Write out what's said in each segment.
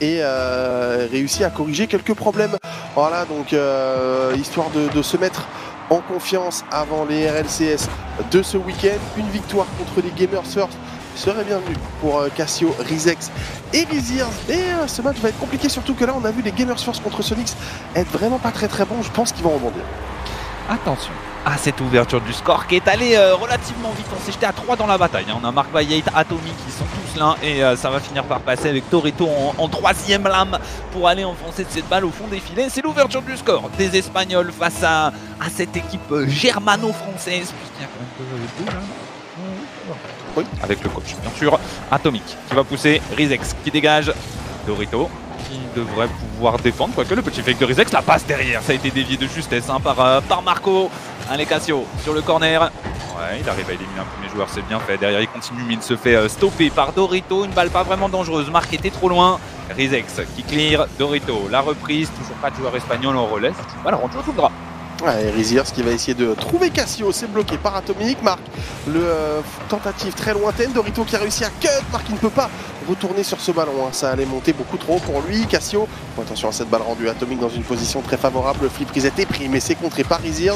et euh, réussit à corriger quelques problèmes. Voilà, donc euh, histoire de, se mettre en confiance avant les RLCS de ce week-end. Une victoire contre les Gamers First serait bienvenue pour euh, Cassio, Rizex et Riziers. Et ce match va être compliqué, surtout que là, on a vu les Gamers First contre Sonix être vraiment pas très très bons. Je pense qu'ils vont rebondir. Attention à cette ouverture du score qui est allée euh, relativement vite. On s'est jeté à 3 dans la bataille. hein. On a Mark Bayate, Atomic qui sont tous là et euh, ça va finir par passer avec Torito en, troisième lame pour aller enfoncer cette balle au fond des filets. C'est l'ouverture du score des Espagnols face à, cette équipe euh, germano-française. Hein. Avec le coach bien sûr. Atomic qui va pousser, Rizex qui dégage, Dorito qui devrait pouvoir défendre, quoique le petit fake de Rizex la passe derrière, ça a été dévié de justesse hein, par, euh, par Marco. Allez sur le corner. Ouais, il arrive à éliminer un premier joueur, c'est bien fait. Derrière, il continue, mais il se fait euh, stopper par Dorito. Une balle pas vraiment dangereuse. Marc était trop loin. Rizex qui clear. Dorito, la reprise. Toujours pas de joueur espagnol en relais. C'est une balle rendue au tout droit. Ouais, Riziers qui va essayer de trouver Cassio, c'est bloqué par Atomic. Marc, le euh, tentative très lointaine. Dorito qui a réussi à cut. Marc qui ne peut pas retourner sur ce ballon. hein. Ça allait monter beaucoup trop pour lui. Cassio, attention à cette balle rendue. Atomic dans une position très favorable. Le flip reset est pris, mais c'est contré par Riziers.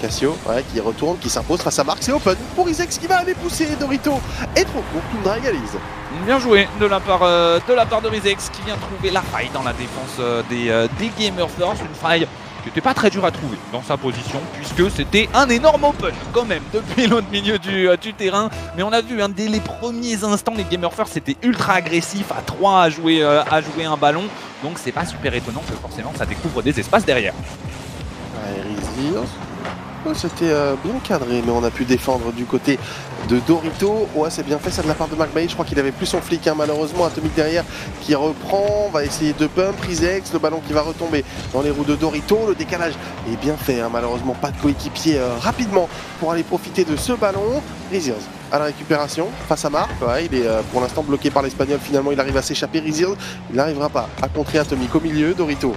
Cassio, qui retourne, qui s'impose face à Marc. C'est open pour Rizex qui va aller pousser Dorito. Et trop court, Tundra égalise. Bien joué de la part euh, de, la de Rizex qui vient trouver la faille dans la défense euh, des, des Gamers First. Une faille qui n'était pas très dure à trouver dans sa position puisque c'était un énorme open quand même depuis l'autre milieu du, euh, du terrain. Mais on a vu hein, dès les premiers instants les Gamers First c'était ultra agressif à 3 à jouer, euh, à jouer un ballon. Donc c'est pas super étonnant que forcément ça découvre des espaces derrière. C'était euh, bien cadré, mais on a pu défendre du côté de Dorito. Ouais, c'est bien fait ça de la part de Bay. Je crois qu'il avait plus son flic, hein, malheureusement. Atomic derrière qui reprend, va essayer de pump. Rizex, le ballon qui va retomber dans les roues de Dorito. Le décalage est bien fait, hein, malheureusement. Pas de coéquipier euh, rapidement pour aller profiter de ce ballon. Riziers à la récupération face à Marc. Ouais, il est euh, pour l'instant bloqué par l'Espagnol. Finalement, il arrive à s'échapper. Riziers, il n'arrivera pas à contrer Atomic au milieu. Dorito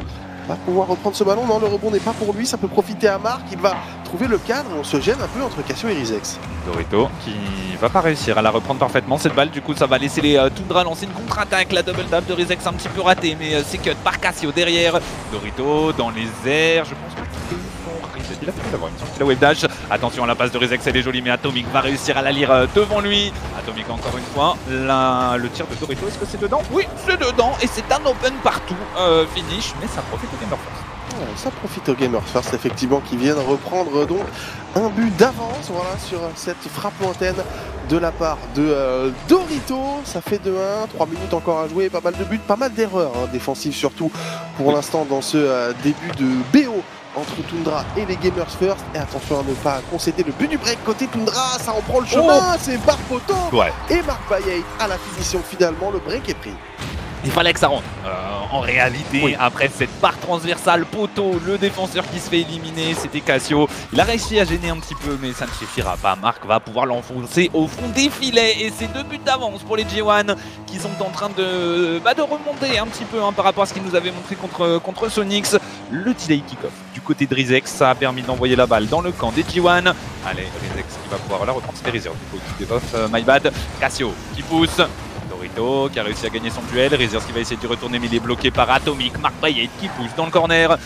va pouvoir reprendre ce ballon. Non, le rebond n'est pas pour lui. Ça peut profiter à Marc. Il va trouver le cadre. On se gêne un peu entre Cassio et Rizex. Dorito qui va pas réussir à la reprendre parfaitement cette balle. Du coup, ça va laisser les euh, Tundra lancer une contre-attaque. La double dab de Rizex un petit peu ratée, mais euh, c'est cut par Cassio derrière. Dorito dans les airs. Je pense pas Il a fait d'avoir une sortie de la wave dash. Attention, la passe de Rizex, elle est jolie, mais Atomic va réussir à la lire euh, devant lui. Atomic encore une fois. La- Le tir de Dorito, est-ce que c'est dedans? Oui, c'est dedans. Et c'est un open partout. Euh, finish, mais ça profite au Gamer Force. Ouais, ça profite aux Gamers First, effectivement, qui viennent reprendre euh, donc un but d'avance voilà, sur cette frappe lointaine de la part de euh, Dorito. Ça fait 2-1, 3 minutes encore à jouer, pas mal de buts, pas mal d'erreurs hein, défensives surtout pour l'instant dans ce euh, début de BO entre Tundra et les Gamers First. Et attention à ne pas concéder le but du break côté Tundra, ça en prend le chemin, c'est Barpoto Ouais. et Marc Bayet à la finition finalement, le break est pris. Il fallait que ça rentre. Euh, en réalité, Oui. après cette barre transversale, poteau, le défenseur qui se fait éliminer, c'était Cassio. Il a réussi à gêner un petit peu, mais ça ne suffira pas. Marc va pouvoir l'enfoncer au fond des filets. Et c'est deux buts d'avance pour les G1 qui sont en train de, bah, de remonter un petit peu hein, par rapport à ce qu'ils nous avaient montré contre, contre Sonix. Le delay kick-off du côté de Rizex, ça a permis d'envoyer la balle dans le camp des G1. Allez, Rizex qui va pouvoir la Rizer du coup débuff, euh, my bad. Cassio qui pousse. Qui a réussi à gagner son duel. Razors qui va essayer de retourner, mais il est bloqué par Atomic. Marc Payet qui pousse dans le corner.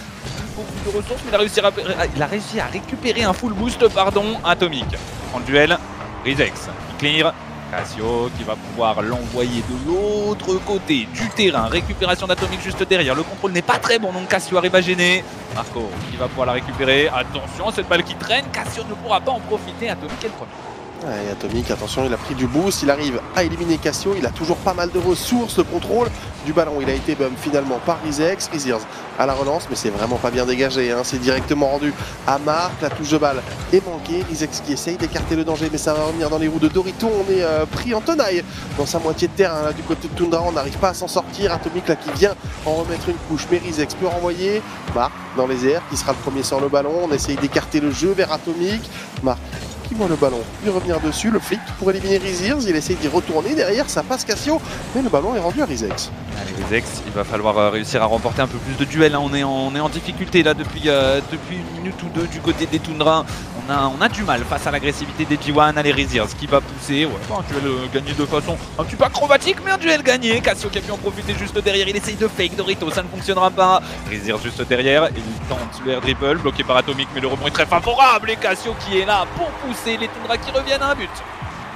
Beaucoup de ressources, mais il a réussi à, il a réussi à récupérer un full boost, pardon. Atomic en duel. Rizex qui clear. Cassio qui va pouvoir l'envoyer de l'autre côté du terrain. Récupération d'Atomic juste derrière. Le contrôle n'est pas très bon, donc Cassio arrive à gêner. Marco qui va pouvoir la récupérer. Attention, cette balle qui traîne. Cassio ne pourra pas en profiter. Atomic est le premier. Ouais, Atomic, attention, il a pris du boost, il arrive à éliminer Cassio, il a toujours pas mal de ressources, le contrôle du ballon, il a été bum finalement par Rizex, Riziers à la relance, mais c'est vraiment pas bien dégagé, hein. c'est directement rendu à Marc, la touche de balle est manquée, Rizex qui essaye d'écarter le danger, mais ça va revenir dans les roues de Dorito, on est euh, pris en tenaille dans sa moitié de terrain, du côté de Tundra, on n'arrive pas à s'en sortir, Atomic là qui vient en remettre une couche, mais Rizex peut renvoyer, Marc dans les airs, qui sera le premier sur le ballon, on essaye d'écarter le jeu vers Atomic, Marc qui voit le ballon lui revenir dessus, le flic pour éliminer Riziers, il essaye d'y retourner derrière, ça passe Cassio, mais le ballon est rendu à Rizex. Allez, les ex, il va falloir euh, réussir à remporter un peu plus de duels. hein. On, est en, on en difficulté là depuis, euh, depuis une minute ou deux du côté des Tundra. On a, du mal face à l'agressivité des G1. Allez, Rezirs qui va pousser. Ouais, un duel euh, gagné de façon un petit peu acrobatique, mais un duel gagné. Cassio qui a pu en profiter juste derrière. Il essaye de fake Dorito, ça ne fonctionnera pas. Rezirs juste derrière. Il tente le air dribble, bloqué par Atomic, mais le rebond est très favorable. Et Cassio qui est là pour pousser les Tundra qui reviennent à un but.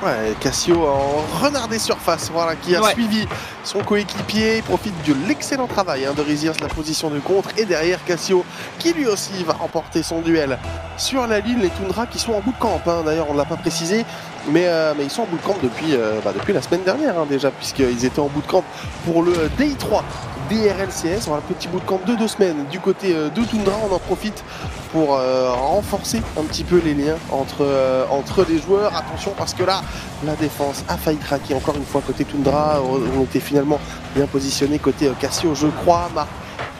Ouais, Cassio en renard des surfaces, voilà, qui a Ouais. suivi son coéquipier, il profite de l'excellent travail hein, de Reziers, la position de contre, et derrière Cassio, qui lui aussi va remporter son duel sur la ligne, les Tundra qui sont en bout de camp, hein. d'ailleurs on ne l'a pas précisé, mais, euh, mais ils sont en bout de camp depuis, euh, bah, depuis la semaine dernière hein, déjà, puisqu'ils étaient en bout de camp pour le Day 3 DRLCS, voilà, petit bout de camp de deux semaines du côté euh, de Tundra, on en profite pour euh, renforcer un petit peu les liens entre, euh, entre les joueurs. Attention parce que là, la défense a failli craquer encore une fois côté Tundra. On était finalement bien positionné côté Cassio, je crois. Marc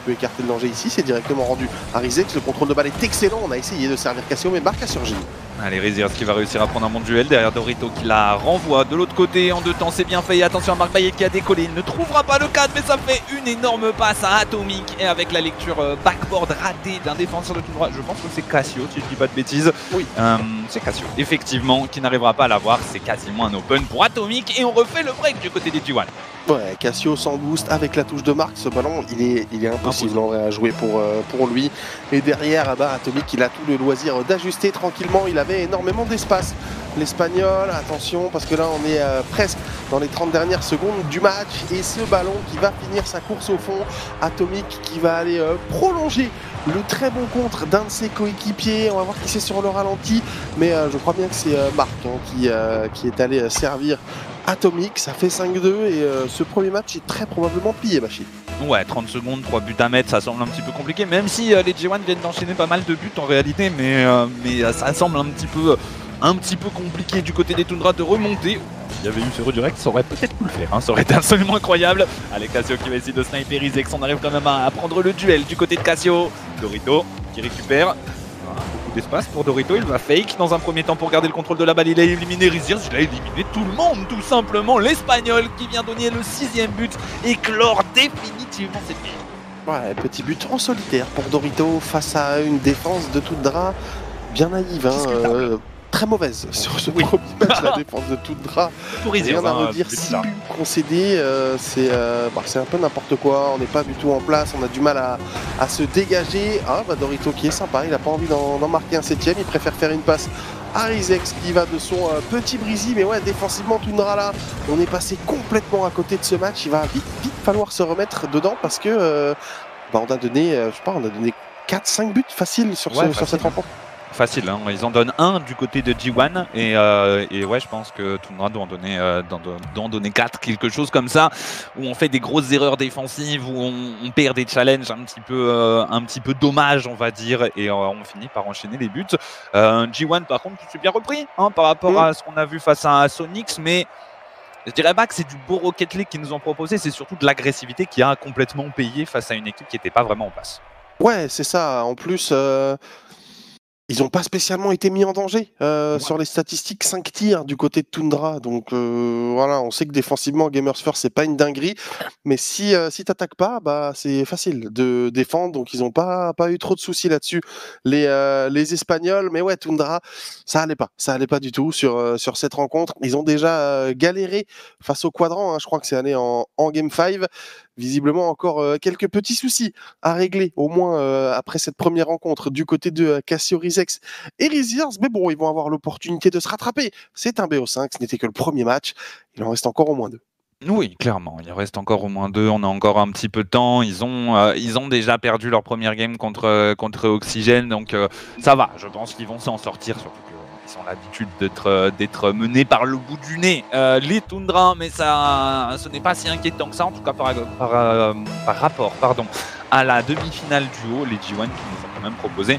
peut écarter le danger ici, c'est directement rendu à Rizex. Le contrôle de balle est excellent. On a essayé de servir Cassio, mais Marc a surgi. Allez, Rezirs qui va réussir à prendre un bon duel derrière Dorito qui la renvoie de l'autre côté en deux temps. C'est bien fait. Et attention à Marc Bayet qui a décollé. Il ne trouvera pas le cadre, mais ça fait une énorme passe à Atomic. Et avec la lecture euh, backboard ratée d'un défenseur de tout droit, je pense que c'est Cassio, si je dis pas de bêtises. Oui. Euh, c'est Cassio, effectivement, qui n'arrivera pas à l'avoir. C'est quasiment un open pour Atomic. Et on refait le break du côté des G1. Ouais, Cassio sans boost avec la touche de Marc, ce ballon il est, il est impossible en vrai à jouer pour, euh, pour lui. Et derrière, ah bah, Atomic il a tout le loisir d'ajuster tranquillement, il avait énormément d'espace. L'Espagnol, attention parce que là on est euh, presque dans les 30 dernières secondes du match. Et ce ballon qui va finir sa course au fond, Atomic qui va aller euh, prolonger le très bon contre d'un de ses coéquipiers, on va voir qui c'est sur le ralenti, mais euh, je crois bien que c'est Marc qui, est allé servir Atomic, ça fait 5-2 et euh, ce premier match est très probablement plié, Bachir. Ouais, 30 secondes, 3 buts à mettre, ça semble un petit peu compliqué, même si euh, les G1 viennent d'enchaîner pas mal de buts en réalité, mais, euh, mais ça semble un petit peu un petit peu compliqué du côté des Tundra de remonter. S'il y avait eu ce redirect, ça aurait peut-être pu le faire, hein, ça aurait été absolument incroyable. Allez, Cassio qui va essayer de sniper Izex, on arrive quand même à, à prendre le duel du côté de Cassio. Dorito qui récupère. Beaucoup d'espace pour Dorito, il va fake dans un premier temps pour garder le contrôle de la balle, il a éliminé Riziers, il a éliminé tout le monde tout simplement. L'Espagnol qui vient donner le sixième but et clore définitivement cette game. Ouais, petit but en solitaire pour Dorito face à une défense de toute drap bien naïve, hein, très mauvaise sur ce Oui. premier match, la défense de toute drap. Pour Rien à hein, redire, c'est 6 bizarre. buts concédés, euh, c'est euh, bah, c'est un peu n'importe quoi, on n'est pas du tout en place, on a du mal à, à se dégager. Ah bah Dorito qui est sympa, il n'a pas envie d'en marquer un septième, il préfère faire une passe à Rizex qui va de son euh, petit brisi, mais ouais défensivement Tundra là, on est passé complètement à côté de ce match, il va vite vite falloir se remettre dedans parce que euh, bah, on a donné, euh, je sais pas, on a donné 4-5 buts faciles sur, ce- sur cette rencontre. Facile, hein. ils en donnent un du côté de G1 et, euh, et ouais je pense que Tundra doit en donner euh, donner 4, quelque chose comme ça, où on fait des grosses erreurs défensives, où on, on perd des challenges un petit peu euh, un petit peu dommages on va dire, et euh, on finit par enchaîner les buts. Euh, G1 par contre qui s'est bien repris hein, par rapport Mm. à ce qu'on a vu face à Sonix, mais je dirais pas que c'est du beau Rocket League qu'ils nous ont proposé, c'est surtout de l'agressivité qui a complètement payé face à une équipe qui n'était pas vraiment en place. Ouais, c'est ça. En plus, euh, ils n'ont pas spécialement été mis en danger euh, Ouais. sur les statistiques 5 tirs du côté de Tundra. Donc euh, voilà, on sait que défensivement, Gamers First, c'est pas une dinguerie. Mais si, euh, si t'attaques pas, bah, c'est facile de défendre. Donc ils n'ont pas, pas eu trop de soucis là-dessus, les, les Espagnols. Mais ouais, Tundra, ça allait pas. Ça allait pas du tout sur, sur cette rencontre. Ils ont déjà galéré face au quadrant. hein. Je crois que c'est allé en, en Game 5. Visiblement encore euh, quelques petits soucis à régler, au moins euh, après cette première rencontre du côté de euh, Cassio Rizex et Riziers. Mais bon, ils vont avoir l'opportunité de se rattraper. C'est un BO5, ce n'était que le premier match. Il en reste encore au moins deux. Oui, clairement. Il reste encore au moins deux. On a encore un petit peu de temps. Ils ont, déjà perdu leur première game contre, contre Oxygène. Donc ça va. Je pense qu'ils vont s'en sortir. Surtout qu'ils ont l'habitude d'être, euh, d'être menés par le bout du nez. Euh, les Tundra, mais ça, ce n'est pas si inquiétant que ça. En tout cas, par, euh, par rapport pardon, à la demi-finale du haut, les G1 qui nous ont quand même proposé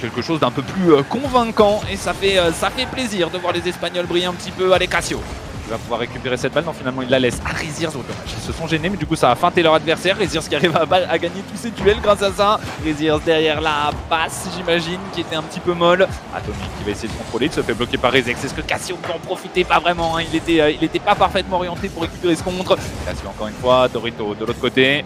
quelque chose d'un peu plus convaincant. Et ça fait, plaisir de voir les Espagnols briller un petit peu. Allez, Cassio. Il va pouvoir récupérer cette balle. Non, finalement, il la laisse à Riziers. Oh, dommage, ils se sont gênés, mais du coup, ça a feinté leur adversaire. Riziers qui arrive à, gagner tous ses duels grâce à ça. Riziers derrière la passe, j'imagine, qui était un petit peu molle. Atomic qui va essayer de contrôler. Il se fait bloquer par Rizex. Est-ce que Cassio peut en profiter Pas vraiment. Hein. Il, était, euh, il était pas parfaitement orienté pour récupérer ce contre. Cassio, encore une fois. Dorito de l'autre côté.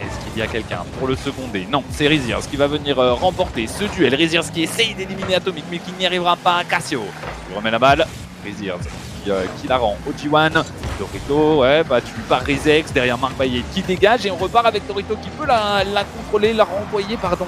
Est-ce qu'il y a quelqu'un pour le seconder? Non, c'est Riziers qui va venir euh, remporter ce duel. Riziers qui essaye d'éliminer Atomic, mais qui n'y arrivera pas. Cassio il remet la balle. Riziers euh, qui, la rend. G1. Dorito, ouais, battu par Rizex, derrière Marc Baillet qui dégage et on repart avec Dorito qui peut la, contrôler, la renvoyer pardon,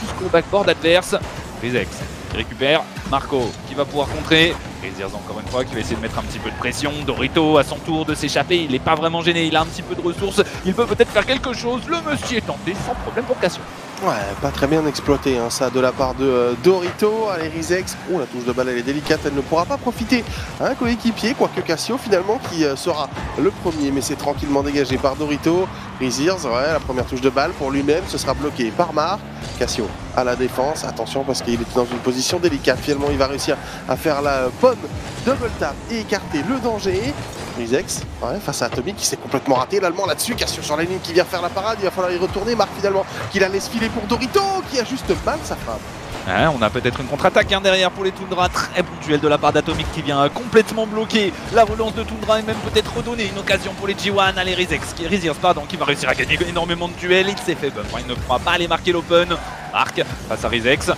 jusqu'au backboard adverse. Rizex qui récupère, Marco qui va pouvoir contrer, Riziers encore une fois qui va essayer de mettre un petit peu de pression, Dorito à son tour de s'échapper, il n'est pas vraiment gêné, il a un petit peu de ressources, il peut peut-être faire quelque chose, le monsieur est tenté sans problème pour Cassio. Ouais, pas très bien exploité hein, ça de la part de euh, Dorito. Allez, Rizex, oh la touche de balle elle est délicate, elle ne pourra pas profiter un coéquipier, quoique Cassio finalement qui euh, sera le premier, mais c'est tranquillement dégagé par Dorito. Riziers, ouais, la première touche de balle pour lui-même, ce sera bloqué par Mar. Cassio à la défense, attention parce qu'il est dans une position délicate. Finalement, il va réussir à faire la bonne double tap et écarter le danger. Rizex, ouais, face à Atomic qui s'est complètement raté. L'Allemand là-dessus, Cassio sur la ligne qui vient faire la parade. Il va falloir y retourner. Marc finalement qui la laisse filer pour Dorito qui a juste mal sa frappe. On a peut-être une contre-attaque hein, derrière pour les Tundra. Très bon duel de la part d'Atomic qui vient complètement bloquer la relance de Tundra et même peut-être redonner une occasion pour les G1. Allez, Rizex, qui, pardon, qui va réussir à gagner énormément de duels. Il s'est fait bump. Il ne pourra pas aller marquer l'open. Marc face à Rizex.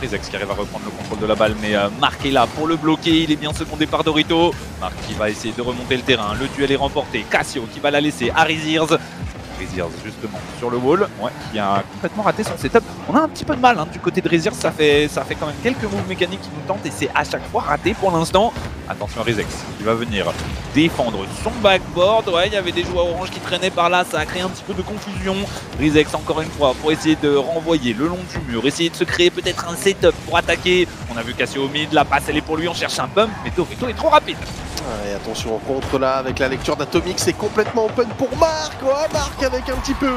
Rizex qui arrive à reprendre le contrôle de la balle, mais euh, Marc est là pour le bloquer. Il est bien secondé par Dorito. Marc qui va essayer de remonter le terrain. Le duel est remporté. Cassio qui va la laisser à Riziers justement sur le wall, ouais, qui a complètement raté son setup. On a un petit peu de mal hein, du côté de Riziers, ça fait, ça fait quand même quelques moves mécaniques qui nous tentent et c'est à chaque fois raté pour l'instant. Attention Rizex qui va venir défendre son backboard. Ouais, il y avait des joueurs orange qui traînaient par là, ça a créé un petit peu de confusion. Rizex encore une fois pour essayer de renvoyer le long du mur, essayer de se créer peut-être un setup pour attaquer. On a vu Cassio au mid, la passe elle est pour lui, on cherche un bump, mais Dorito est trop rapide. Et attention au contre là avec la lecture d'Atomic, c'est complètement open pour Marc. Oh, Marc avec un petit peu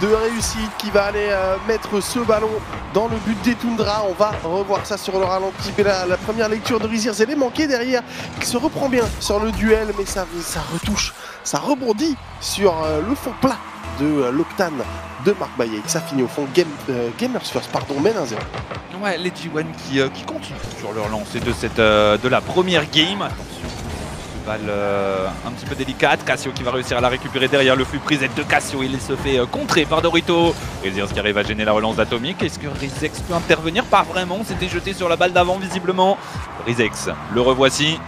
de réussite qui va aller euh, mettre ce ballon dans le but des. On va revoir ça sur le ralenti. La, la première lecture de Riziers, elle est manquée derrière. Il se reprend bien sur le duel, mais ça, retouche, ça rebondit sur euh, le fond plat de euh, l'Octane de Marc Baillet. Ça finit au fond Game, Gamers First, pardon, mène 1-0. Ouais, les G1 qui, qui continuent sur leur lancée de, cette, de la première game. Balle euh, un petit peu délicate. Cassio qui va réussir à la récupérer derrière le flux prise de Cassio. Il se fait euh, contrer par Dorito. Riziers qui arrive à gêner la relance d'Atomic. Est-ce que Rizex peut intervenir? Pas vraiment. C'était jeté sur la balle d'avant visiblement. Rizex, le revoici.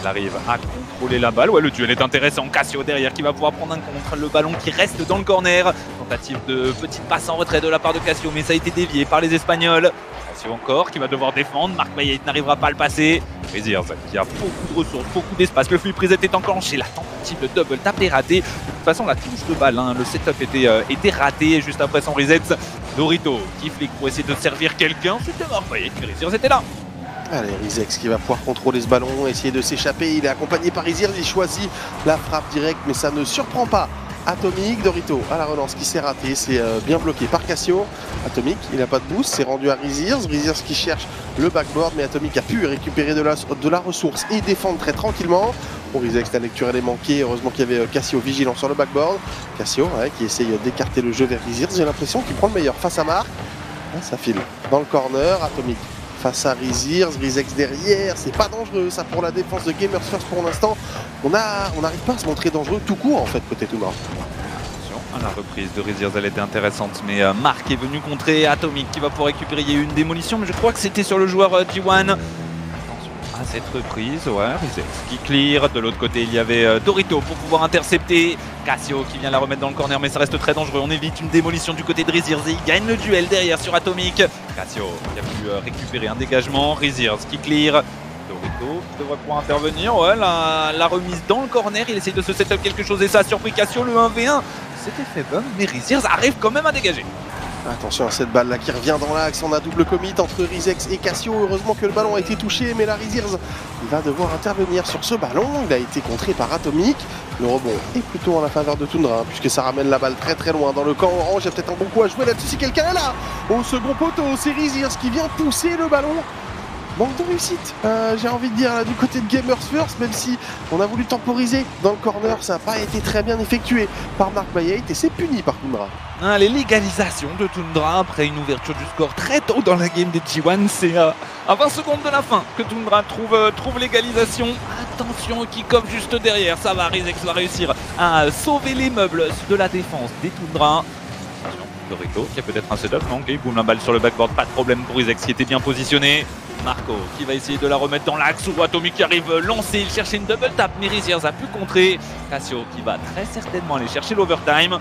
Il arrive à contrôler la balle. Ouais, le duel est intéressant. Cassio derrière qui va pouvoir prendre un contre. Le ballon qui reste dans le corner. Tentative de petite passe en retrait de la part de Cassio, mais ça a été dévié par les Espagnols encore qui va devoir défendre. Marc Maillet n'arrivera pas à le passer. Riziers qui a beaucoup de ressources, beaucoup d'espace. Le flux prise est enclenché. La tentative de double tap est ratée. De toute façon, la touche de balle, hein, le setup était, euh, était raté juste après son reset. Dorito qui flic pour essayer de servir quelqu'un. C'était Marc Maillet. Riziers était là. Allez, Rizex qui va pouvoir contrôler ce ballon, essayer de s'échapper. Il est accompagné par Riziers. Il choisit la frappe directe, mais ça ne surprend pas Atomic, Dorito à la relance qui s'est raté, c'est euh, bien bloqué par Cassio. Atomic, il n'a pas de boost, c'est rendu à Riziers. Riziers qui cherche le backboard, mais Atomic a pu récupérer de la, ressource et défendre très tranquillement. Pour Rizex, la lecture elle est manquée. Heureusement qu'il y avait euh, Cassio vigilant sur le backboard. Cassio qui essaye d'écarter le jeu vers Riziers. J'ai l'impression qu'il prend le meilleur face à Marc. Ah, ça file dans le corner. Atomic face à Riziers, Rizex derrière, c'est pas dangereux ça pour la défense de Gamers First pour l'instant. On n'arrive pas à se montrer dangereux tout court en fait côté tout nord. La reprise de Riziers elle était intéressante mais euh, Marc est venu contrer Atomic qui va pouvoir récupérer, une démolition mais je crois que c'était sur le joueur euh, G1 à cette reprise. Ouais, qui clear. De l'autre côté, il y avait euh, Dorito pour pouvoir intercepter. Cassio qui vient la remettre dans le corner, mais ça reste très dangereux. On évite une démolition du côté de Riziers. Il gagne le duel derrière sur Atomic. Cassio qui a pu euh, récupérer un dégagement. Riziers qui clear. Dorito devrait pouvoir intervenir. Ouais, la, remise dans le corner. Il essaye de se setup quelque chose et ça a surpris Cassio le 1v1. C'était fait bon, mais Riziers arrive quand même à dégager. Attention à cette balle là qui revient dans l'axe, on a double commit entre Rizex et Cassio, heureusement que le ballon a été touché, mais la Riziers il va devoir intervenir sur ce ballon, il a été contré par Atomic, le rebond est plutôt en la faveur de Tundra, hein, puisque ça ramène la balle très très loin dans le camp. Orange, il y a peut-être un bon coup à jouer là-dessus. Si quelqu'un est là Au second poteau, c'est Riziers qui vient pousser le ballon manque de réussite, euh, j'ai envie de dire, là, du côté de Gamers First, même si on a voulu temporiser dans le corner, ça n'a pas été très bien effectué par Mark Bayate et c'est puni par Tundra. Ah, les légalisations de Tundra après une ouverture du score très tôt dans la game des G1, c'est euh, à 20 secondes de la fin que Tundra trouve, euh, trouve l'égalisation. Attention, kick-off juste derrière, ça va, Rizex va réussir à sauver les meubles de la défense des Tundra. Rico qui a peut-être un setup, non Ok, boum la balle sur le backboard, pas de problème pour Isex qui était bien positionné. Marco qui va essayer de la remettre dans l'axe ou Atomic qui arrive lancé, il cherchait une double tap, mais Riziers a pu contrer. Cassio qui va très certainement aller chercher l'overtime.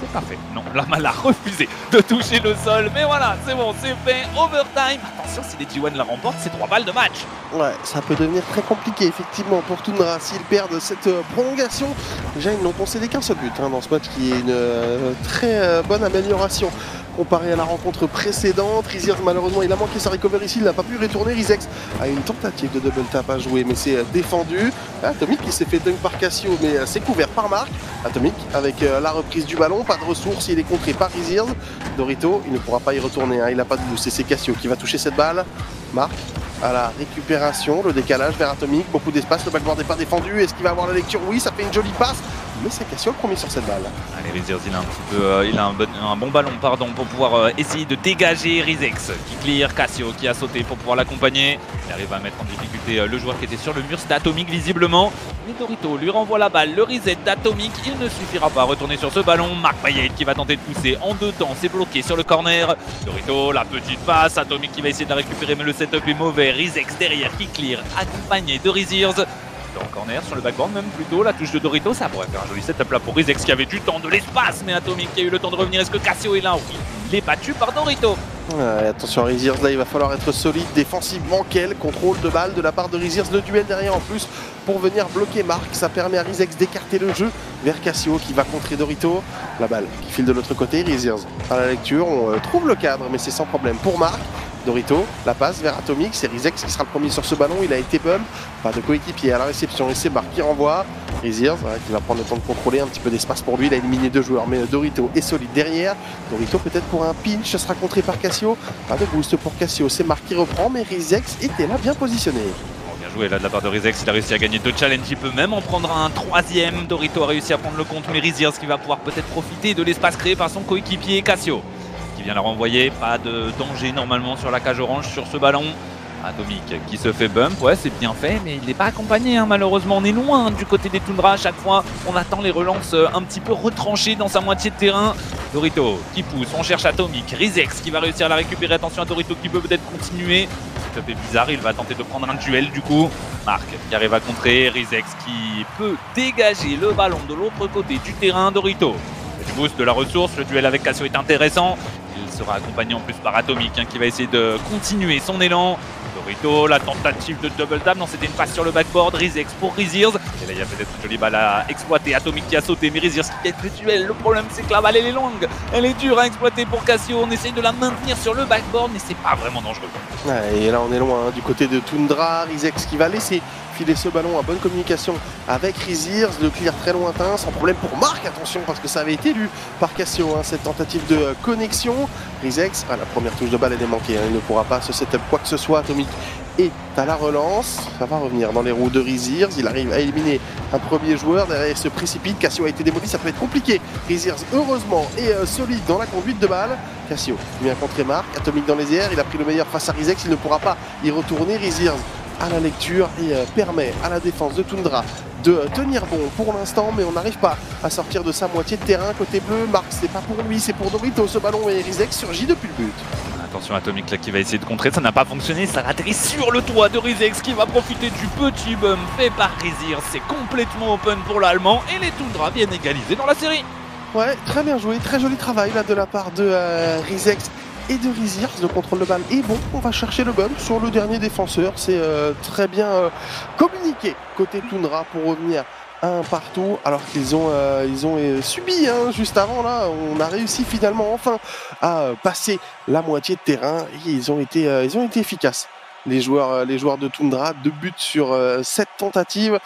C'est parfait. Non, la mal a refusé de toucher le sol. Mais voilà, c'est bon, c'est fait. Overtime. Attention, si les G1 la remportent, c'est trois balles de match. Ouais, ça peut devenir très compliqué, effectivement, pour Tundra s'ils perdent cette euh, prolongation. Déjà, ils n'ont concédé qu'un seul but hein, dans ce match qui est une euh, très euh, bonne amélioration comparé à la rencontre précédente. Riziers, malheureusement, il a manqué sa recovery ici, il n'a pas pu retourner. Rizex a une tentative de double tap à jouer, mais c'est défendu. Atomic qui s'est fait dunk par Cassio, mais c'est couvert par Marc. Atomic avec la reprise du ballon, pas de ressources, il est contré par Riziers. Dorito, il ne pourra pas y retourner, hein, il n'a pas de boost, et c'est Cassio qui va toucher cette balle. Marc à la récupération, le décalage vers Atomic, beaucoup d'espace, le backboard n'est pas défendu, est-ce qu'il va avoir la lecture? Oui, ça fait une jolie passe, mais c'est Cassio le premier sur cette balle. Allez, Riziers, il a un petit peu, euh, il a un bon, ballon pardon, pour pouvoir euh, essayer de dégager Rizex qui clear, Cassio qui a sauté pour pouvoir l'accompagner. Il arrive à mettre en difficulté euh, le joueur qui était sur le mur, c'est Atomic visiblement. Mais Dorito lui renvoie la balle, le reset d'Atomic, il ne suffira pas à retourner sur ce ballon. Marc Payet qui va tenter de pousser en deux temps, c'est bloqué sur le corner. Dorito, la petite passe, Atomic qui va essayer de la récupérer mais le setup est mauvais. Rizex derrière qui clear, accompagné de Riziers en corner sur le backboard même plutôt la touche de Dorito ça pourrait faire un joli setup là pour Rizex qui avait du temps de l'espace mais Atomic qui a eu le temps de revenir. Est-ce que Cassio est là? Oui il est battu par Dorito attention Riziers là il va falloir être solide défensivement. Quel contrôle de balle de la part de Riziers le duel derrière en plus pour venir bloquer Marc. Ça permet à Rizex d'écarter le jeu vers Cassio qui va contrer Dorito. La balle qui file de l'autre côté Riziers à la lecture on euh, trouve le cadre mais c'est sans problème pour Marc. Dorito, la passe vers Atomic, c'est Rizex qui sera le premier sur ce ballon, il a été bump, pas de coéquipier à la réception et c'est Marc qui renvoie. Riziers qui va prendre le temps de contrôler un petit peu d'espace pour lui, il a éliminé deux joueurs, mais Dorito est solide derrière. Dorito peut-être pour un pinch, sera contré par Cassio, pas de boost pour Cassio, c'est Marc qui reprend, mais Rizex était là bien positionné. Bien joué là de la part de Rizex, il a réussi à gagner deux challenges, il peut même en prendre un troisième. Dorito a réussi à prendre le compte, mais Riziers qui va pouvoir peut-être profiter de l'espace créé par son coéquipier Cassio qui vient la renvoyer. Pas de danger normalement sur la cage orange sur ce ballon. Atomic qui se fait bump, ouais c'est bien fait mais il n'est pas accompagné hein, malheureusement, on est loin du côté des Tundra à chaque fois, on attend les relances euh, un petit peu retranchées dans sa moitié de terrain. Dorito qui pousse, on cherche Atomic, Rizex qui va réussir à la récupérer, attention à Dorito qui peut peut-être continuer, c'est un peu bizarre, il va tenter de prendre un duel du coup. Marc qui arrive à contrer, Rizex qui peut dégager le ballon de l'autre côté du terrain, Dorito. Du boost de la ressource, le duel avec Cassio est intéressant, il sera accompagné en plus par Atomic hein, qui va essayer de continuer son élan. La tentative de double tap, non c'était une passe sur le backboard, Rizex pour Riziers. Et là il y a peut-être une jolie balle à exploiter, Atomic qui a sauté, mais Riziers qui gagne le duel. Le problème c'est que la balle elle est longue, elle est dure à exploiter pour Cassio, on essaye de la maintenir sur le backboard mais c'est pas vraiment dangereux. et là on est loin hein, du côté de Tundra, Rizex qui va laisser filer ce ballon en bonne communication avec Riziers, le clear très lointain, sans problème pour Marc, attention parce que ça avait été lu par Cassio, hein, cette tentative de connexion. Rizex, ah, la première touche de balle elle est manquée, hein, il ne pourra pas se setup quoi que ce soit, Atomic et à la relance, ça va revenir dans les roues de Riziers, il arrive à éliminer un premier joueur, derrière il se précipite, Cassio a été démoli, ça peut être compliqué. Riziers heureusement est euh, solide dans la conduite de balle. Cassio vient contrer Marc, Atomic dans les airs, il a pris le meilleur face à Rizex, il ne pourra pas y retourner. Riziers à la lecture et euh, permet à la défense de Tundra de euh, tenir bon pour l'instant, mais on n'arrive pas à sortir de sa moitié de terrain. Côté bleu, Marc, c'est pas pour lui, c'est pour Dorito. Ce ballon et Rizex surgit depuis le but. Attention Atomic là qui va essayer de contrer, ça n'a pas fonctionné, ça atterrit sur le toit de Rizex qui va profiter du petit bum fait par Rizier. C'est complètement open pour l'Allemand et les Tundra viennent égaliser dans la série. Ouais, très bien joué, très joli travail là de la part de euh, Rizex et de Riziers. Le contrôle de balle est bon. On va chercher le bum sur le dernier défenseur. C'est euh, très bien euh, communiqué côté Tundra pour revenir un partout alors qu'ils ont, euh, ils ont subi hein, juste avant là on a réussi finalement enfin à passer la moitié de terrain et ils ont été, ils ont été efficaces les joueurs, les joueurs de Tundra deux buts sur sept tentatives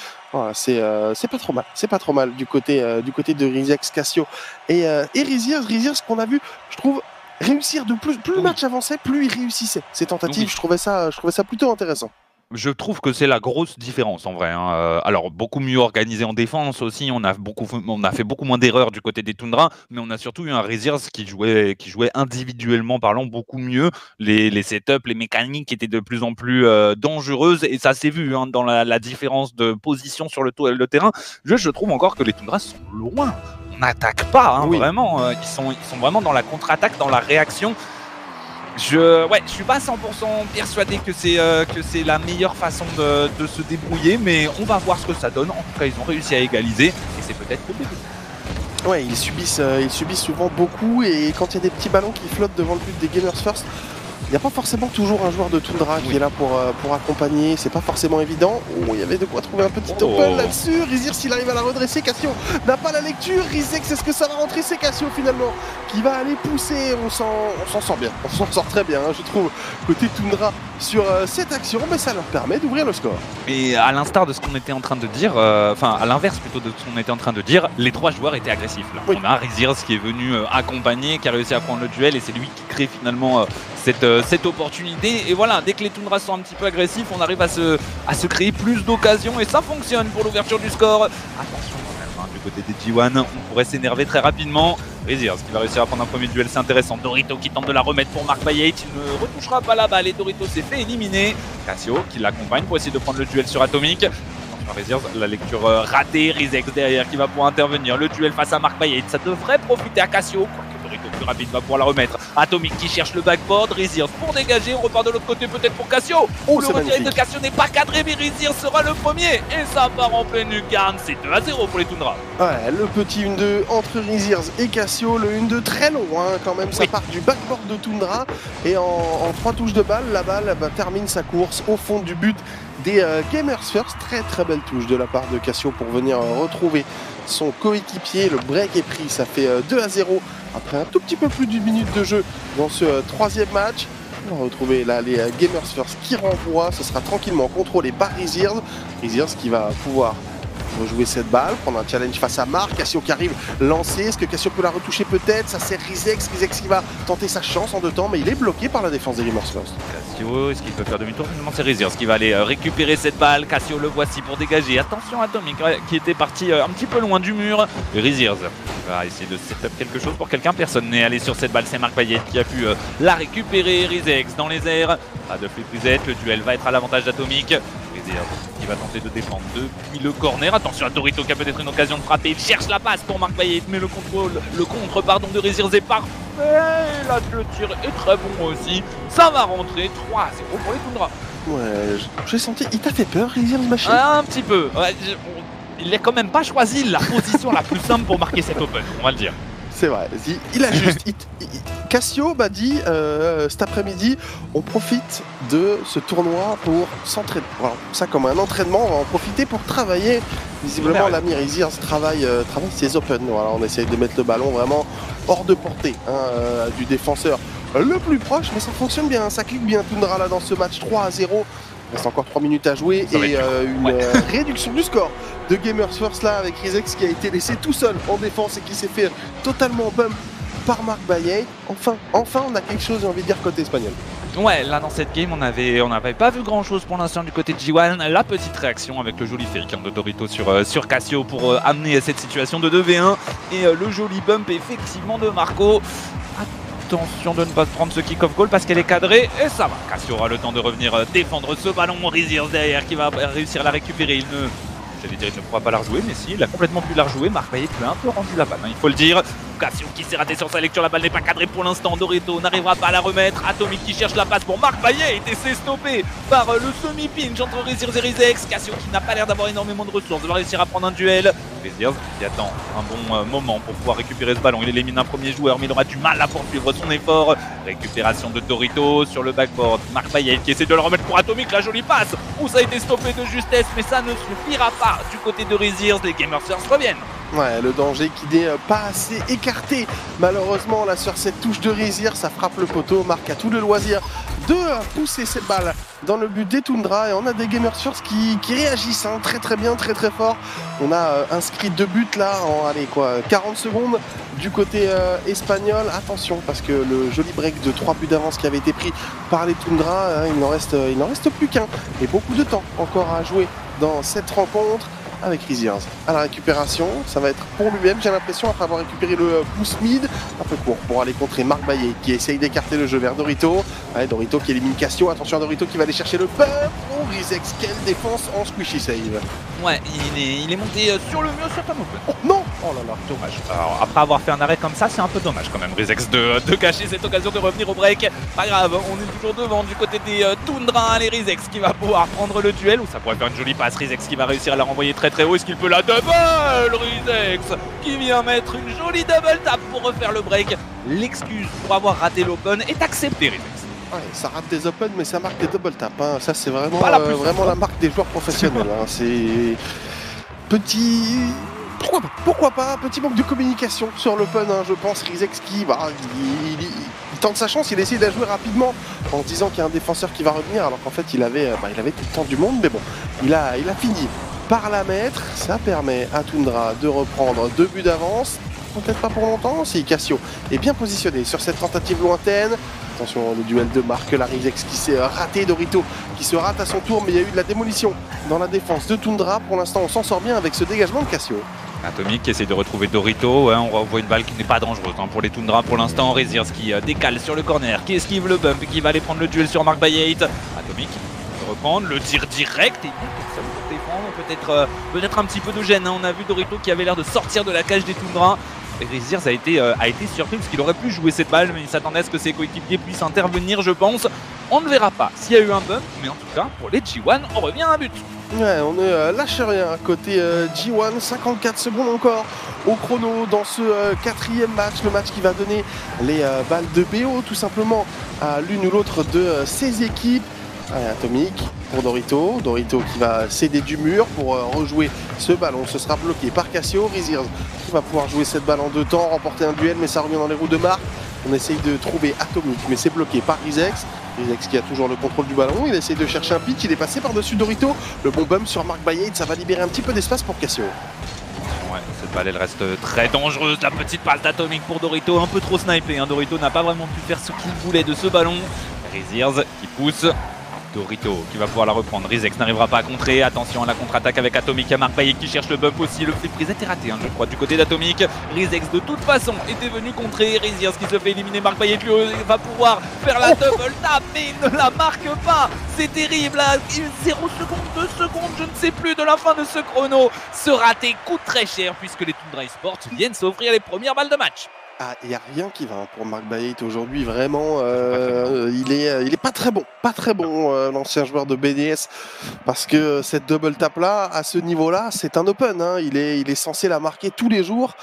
c'est c'est pas trop mal c'est pas trop mal du côté, du côté de Rizex Cassio et, et Riziers Riziers qu'on a vu je trouve réussir de plus. Plus le match avançait, plus il réussissait ses tentatives. Oui. Je, trouvais ça, je trouvais ça plutôt intéressant. Je trouve que c'est la grosse différence en vrai. hein. Euh, Alors beaucoup mieux organisé en défense aussi. On a beaucoup, on a fait beaucoup moins d'erreurs du côté des Tundra, mais on a surtout eu un Reziers qui jouait, qui jouait individuellement parlant beaucoup mieux. Les, les setups, les mécaniques étaient de plus en plus euh, dangereuses et ça s'est vu hein, dans la, la différence de position sur le, le terrain. Je, je trouve encore que les Tundras sont loin. On n'attaque pas hein, Oui. vraiment. Euh, Ils sont, ils sont vraiment dans la contre-attaque, dans la réaction. Je, ouais, je suis pas 100% persuadé que c'est euh, que c'est la meilleure façon de, de se débrouiller, mais on va voir ce que ça donne. En tout cas, ils ont réussi à égaliser et c'est peut-être le début. Ouais, ils subissent, euh, ils subissent souvent beaucoup et quand il y a des petits ballons qui flottent devant le but des Gamers First, il n'y a pas forcément toujours un joueur de Tundra qui est là pour, euh, pour accompagner, c'est pas forcément évident. Oh, il y avait de quoi trouver un petit Oh. open là-dessus. Rizir s'il arrive à la redresser, Cassio n'a pas la lecture. Rizek, c'est ce que ça va rentrer, c'est Cassio finalement qui va aller pousser. On s'en sort bien, on s'en sort très bien, hein, je trouve, côté Tundra sur euh, cette action, mais ça leur permet d'ouvrir le score. Et à l'instar de ce qu'on était en train de dire, euh, enfin à l'inverse plutôt de ce qu'on était en train de dire, les trois joueurs étaient agressifs. Là. Oui. On a Riziers qui est venu accompagner, qui a réussi à prendre le duel et c'est lui qui crée finalement cette, euh, cette opportunité. Et voilà, dès que les Tundras sont un petit peu agressifs, on arrive à se, créer plus d'occasions et ça fonctionne pour l'ouverture du score. Attention hein, du côté des G1, on pourrait s'énerver très rapidement. Riziers qui va réussir à prendre un premier duel, c'est intéressant. Dorito qui tente de la remettre pour Mark Bayet, il ne retouchera pas la balle et Dorito s'est fait éliminer. Cassio qui l'accompagne pour essayer de prendre le duel sur Atomic. La lecture euh, ratée, Rizex derrière qui va pouvoir intervenir. Le duel face à Mark Bayet, ça devrait profiter à Cassio. Dorito plus rapide va pouvoir la remettre. Atomic qui cherche le backboard, Riziers pour dégager, on repart de l'autre côté peut-être pour Cassio. Oh, le c'est retiré de. Cassio n'est pas cadré, mais Riziers sera le premier. Et ça part en pleine lucarne, c'est 2 à 0 pour les Tundra. Ouais, le petit 1-2 entre Riziers et Cassio, le 1-2 très long hein, quand même, ça Oui. part du backboard de Tundra et en, en trois touches de balle, la balle bah, termine sa course au fond du but des euh, Gamers First. Très très belle touche de la part de Cassio pour venir euh, retrouver son coéquipier. Le break est pris, ça fait euh, 2 à 0 après un tout petit peu plus d'une minute de jeu dans ce euh, troisième match. On va retrouver là les euh, Gamers First qui renvoient, ce sera tranquillement contrôlé par Riziers. Riziers qui va pouvoir rejouer cette balle, prendre un challenge face à Marc, Cassio qui arrive lancé, est-ce que Cassio peut la retoucher peut-être? Ça c'est Rizex, Rizex qui va tenter sa chance en deux temps, mais il est bloqué par la défense des First. Cassio, est-ce qu'il peut faire demi-tour? Finalement, c'est Riziers qui va aller euh, récupérer cette balle. Cassio le voici pour dégager. Attention à qui était parti euh, un petit peu loin du mur. Riziers va essayer de setup quelque chose pour quelqu'un. Personne n'est allé sur cette balle. C'est Marc Payet qui a pu euh, la récupérer. Rizex dans les airs. Pas de flip reset. Le duel va être à l'avantage d'Atomic. Qui va tenter de défendre depuis le corner. Attention à Dorito qui a peut-être une occasion de frapper. Il cherche la passe pour Marc Payet, mais le contrôle, le contre pardon de Riziers est parfait. Là, le tir est très bon aussi. Ça va rentrer 3 à 0 pour les Tundra. Ouais, j'ai senti, il t'a fait peur Riziers machine? Un petit peu. Ouais, il n'a quand même pas choisi la position la plus simple pour marquer cet open, on va le dire. C'est vrai, il, il a juste. il- il- Cassio m'a dit euh, cet après-midi, on profite de ce tournoi pour s'entraîner. Voilà, ça comme un entraînement, on va en profiter pour travailler. Visiblement, l'ami Riziers travaille, euh, travaille ses open. Voilà, on essaye de mettre le ballon vraiment hors de portée hein, euh, du défenseur le plus proche, mais ça fonctionne bien, ça clique bien Tundra là dans ce match 3 à 0. Il reste encore 3 minutes à jouer Ça et une Ouais. réduction du score de Gamers First là avec Rizex qui a été laissé tout seul en défense et qui s'est fait totalement bump par Marc Bayet. Enfin, enfin on a quelque chose, j'ai envie de dire, côté espagnol. Ouais, là dans cette game, on avait, n'avait pas vu grand chose pour l'instant du côté de G1. La petite réaction avec le joli fake de Dorito sur, euh, sur Cassio pour euh, amener cette situation de 2v1. Et euh, le joli bump effectivement de Marco. Attention de ne pas prendre ce kick-off goal parce qu'elle est cadrée et ça va. Cassio aura le temps de revenir euh, défendre ce ballon. Riziers derrière qui va réussir à la récupérer. Il ne. J'allais dire, il ne pourra pas la rejouer, mais si, il a complètement pu la rejouer. Marc lui a un peu rendu la balle, hein, il faut le dire. Cassio qui s'est raté sur sa lecture, la balle n'est pas cadrée pour l'instant. Dorito n'arrivera pas à la remettre. Atomic qui cherche la passe pour Marc Payet et c'est stoppé par euh, le semi-pinch entre Riziers et Rizex. Cassio qui n'a pas l'air d'avoir énormément de ressources, va réussir à prendre un duel. Riziers qui attend un bon euh, moment pour pouvoir récupérer ce ballon. Il élimine un premier joueur, mais il aura du mal à poursuivre son effort. Récupération de Dorito sur le backboard. Marc Payet qui essaie de le remettre pour Atomic. La jolie passe où ça a été stoppé de justesse, mais ça ne suffira pas du côté de Riziers. Les Gamers First reviennent. Le danger qui n'est euh, pas assez écarté. Malheureusement, là sur cette touche de Rizier, ça frappe le poteau. Marc a tout le loisir de euh, pousser cette balle dans le but des Tundra et on a des Gamers First qui, qui réagissent hein, très très bien, très très fort. On a euh, inscrit deux buts là en allez, quoi, 40 secondes du côté espagnol. Attention parce que le joli break de 3 buts d'avance qui avait été pris par les Tundra, hein, il n'en reste plus qu'un et beaucoup de temps encore à jouer dans cette rencontre avec Riziers à la récupération. Ça va être pour lui-même, j'ai l'impression, après avoir récupéré le boost mid, un peu court pour aller contrer Marc Baillet qui essaye d'écarter le jeu vers Dorito. Ouais, Dorito qui élimine Cassio. Attention à Dorito qui va aller chercher le pump. Oh, Rizex, quelle défense en squishy save. Ouais, il est, il est monté euh, sur le mur sur Open. Oh non Oh là là, dommage. Alors, après avoir fait un arrêt comme ça, c'est un peu dommage quand même, Rizex, de, de cacher cette occasion de revenir au break. Pas grave, on est toujours devant du côté des euh, Tundra, les Rizex qui va pouvoir prendre le duel, ou ça pourrait faire une jolie passe. Rizex qui va réussir à la renvoyer très très haut. Est-ce qu'il peut la double Rizex qui vient mettre une jolie double tap pour refaire le break. L'excuse pour avoir raté l'open est acceptée, Rizex. Ouais, ça rate des open, mais ça marque des double tap. hein. Ça, c'est vraiment, la euh, vraiment la marque des joueurs professionnels. hein. C'est petit. Pourquoi pas, Pourquoi pas Petit manque de communication sur l'open, hein, je pense. Rizex qui, bah, il, tente sa chance, il essaie de la jouer rapidement en disant qu'il y a un défenseur qui va revenir, alors qu'en fait, il avait, bah, il avait tout le temps du monde. Mais bon, il a, il a fini par la mettre. Ça permet à Tundra de reprendre deux buts d'avance. Peut-être pas pour longtemps, si Cassio est bien positionné sur cette tentative lointaine. Attention, le duel de Marc Larizex qui s'est raté, Dorito qui se rate à son tour, mais il y a eu de la démolition dans la défense de Tundra. Pour l'instant, on s'en sort bien avec ce dégagement de Cassio. Atomic qui essaie de retrouver Dorito, ouais, on revoit une balle qui n'est pas dangereuse hein, pour les Tundra pour l'instant. Reziers qui euh, décale sur le corner, qui esquive le bump et qui va aller prendre le duel sur Mark Bayate. Atomic peut reprendre, le tir direct et pour défendre, peut-être euh, peut-être un petit peu de gêne. hein. On a vu Dorito qui avait l'air de sortir de la cage des Tundra. Et Reziers a été, euh, a été surpris parce qu'il aurait pu jouer cette balle, mais il s'attendait à ce que ses coéquipiers puissent intervenir, je pense. On ne verra pas s'il y a eu un bump, mais en tout cas, pour les G1, on revient à un but. On ne euh, lâche rien côté euh, G1, 54 secondes encore au chrono dans ce euh, quatrième match, le match qui va donner les balles de BO tout simplement à l'une ou l'autre de ces équipes. Atomic pour Dorito, Dorito qui va céder du mur pour rejouer ce ballon, ce sera bloqué par Cassio, Riziers qui va pouvoir jouer cette balle en deux temps, remporter un duel mais ça revient dans les roues de Marc. On essaye de trouver Atomic mais c'est bloqué par Rizex. Rizex qui a toujours le contrôle du ballon, il essaye de chercher un pitch, il est passé par-dessus Dorito. Le bon bump sur Marc Bayade, ça va libérer un petit peu d'espace pour Cassio. Cette balle reste très dangereuse. La petite passe d'Atomic pour Dorito, un peu trop snipé. hein. Dorito n'a pas vraiment pu faire ce qu'il voulait de ce ballon. Riziers qui pousse. Dorito qui va pouvoir la reprendre. Rizex n'arrivera pas à contrer. Attention à la contre-attaque avec Atomic. à Marc Payet qui cherche le bump aussi. Le flip prise était raté, hein, je crois, du côté d'Atomic. Rizex de toute façon était venu contrer. Riziers qui se fait éliminer. Marc Payet lui euh, va pouvoir faire la double tap, mais il ne la marque pas. C'est terrible. Là. 0 secondes, 2 secondes, je ne sais plus de la fin de ce chrono. Ce raté coûte très cher puisque les Tundra Esports viennent s'offrir les premières balles de match. Ah, il n'y a rien qui va hein, pour Marc Bayet aujourd'hui, vraiment. euh, il, est, euh, il est pas très bon, pas très bon, euh, l'ancien joueur de BDS, parce que cette double tap là, à ce niveau-là, c'est un open. hein. Il, est, il est censé la marquer tous les jours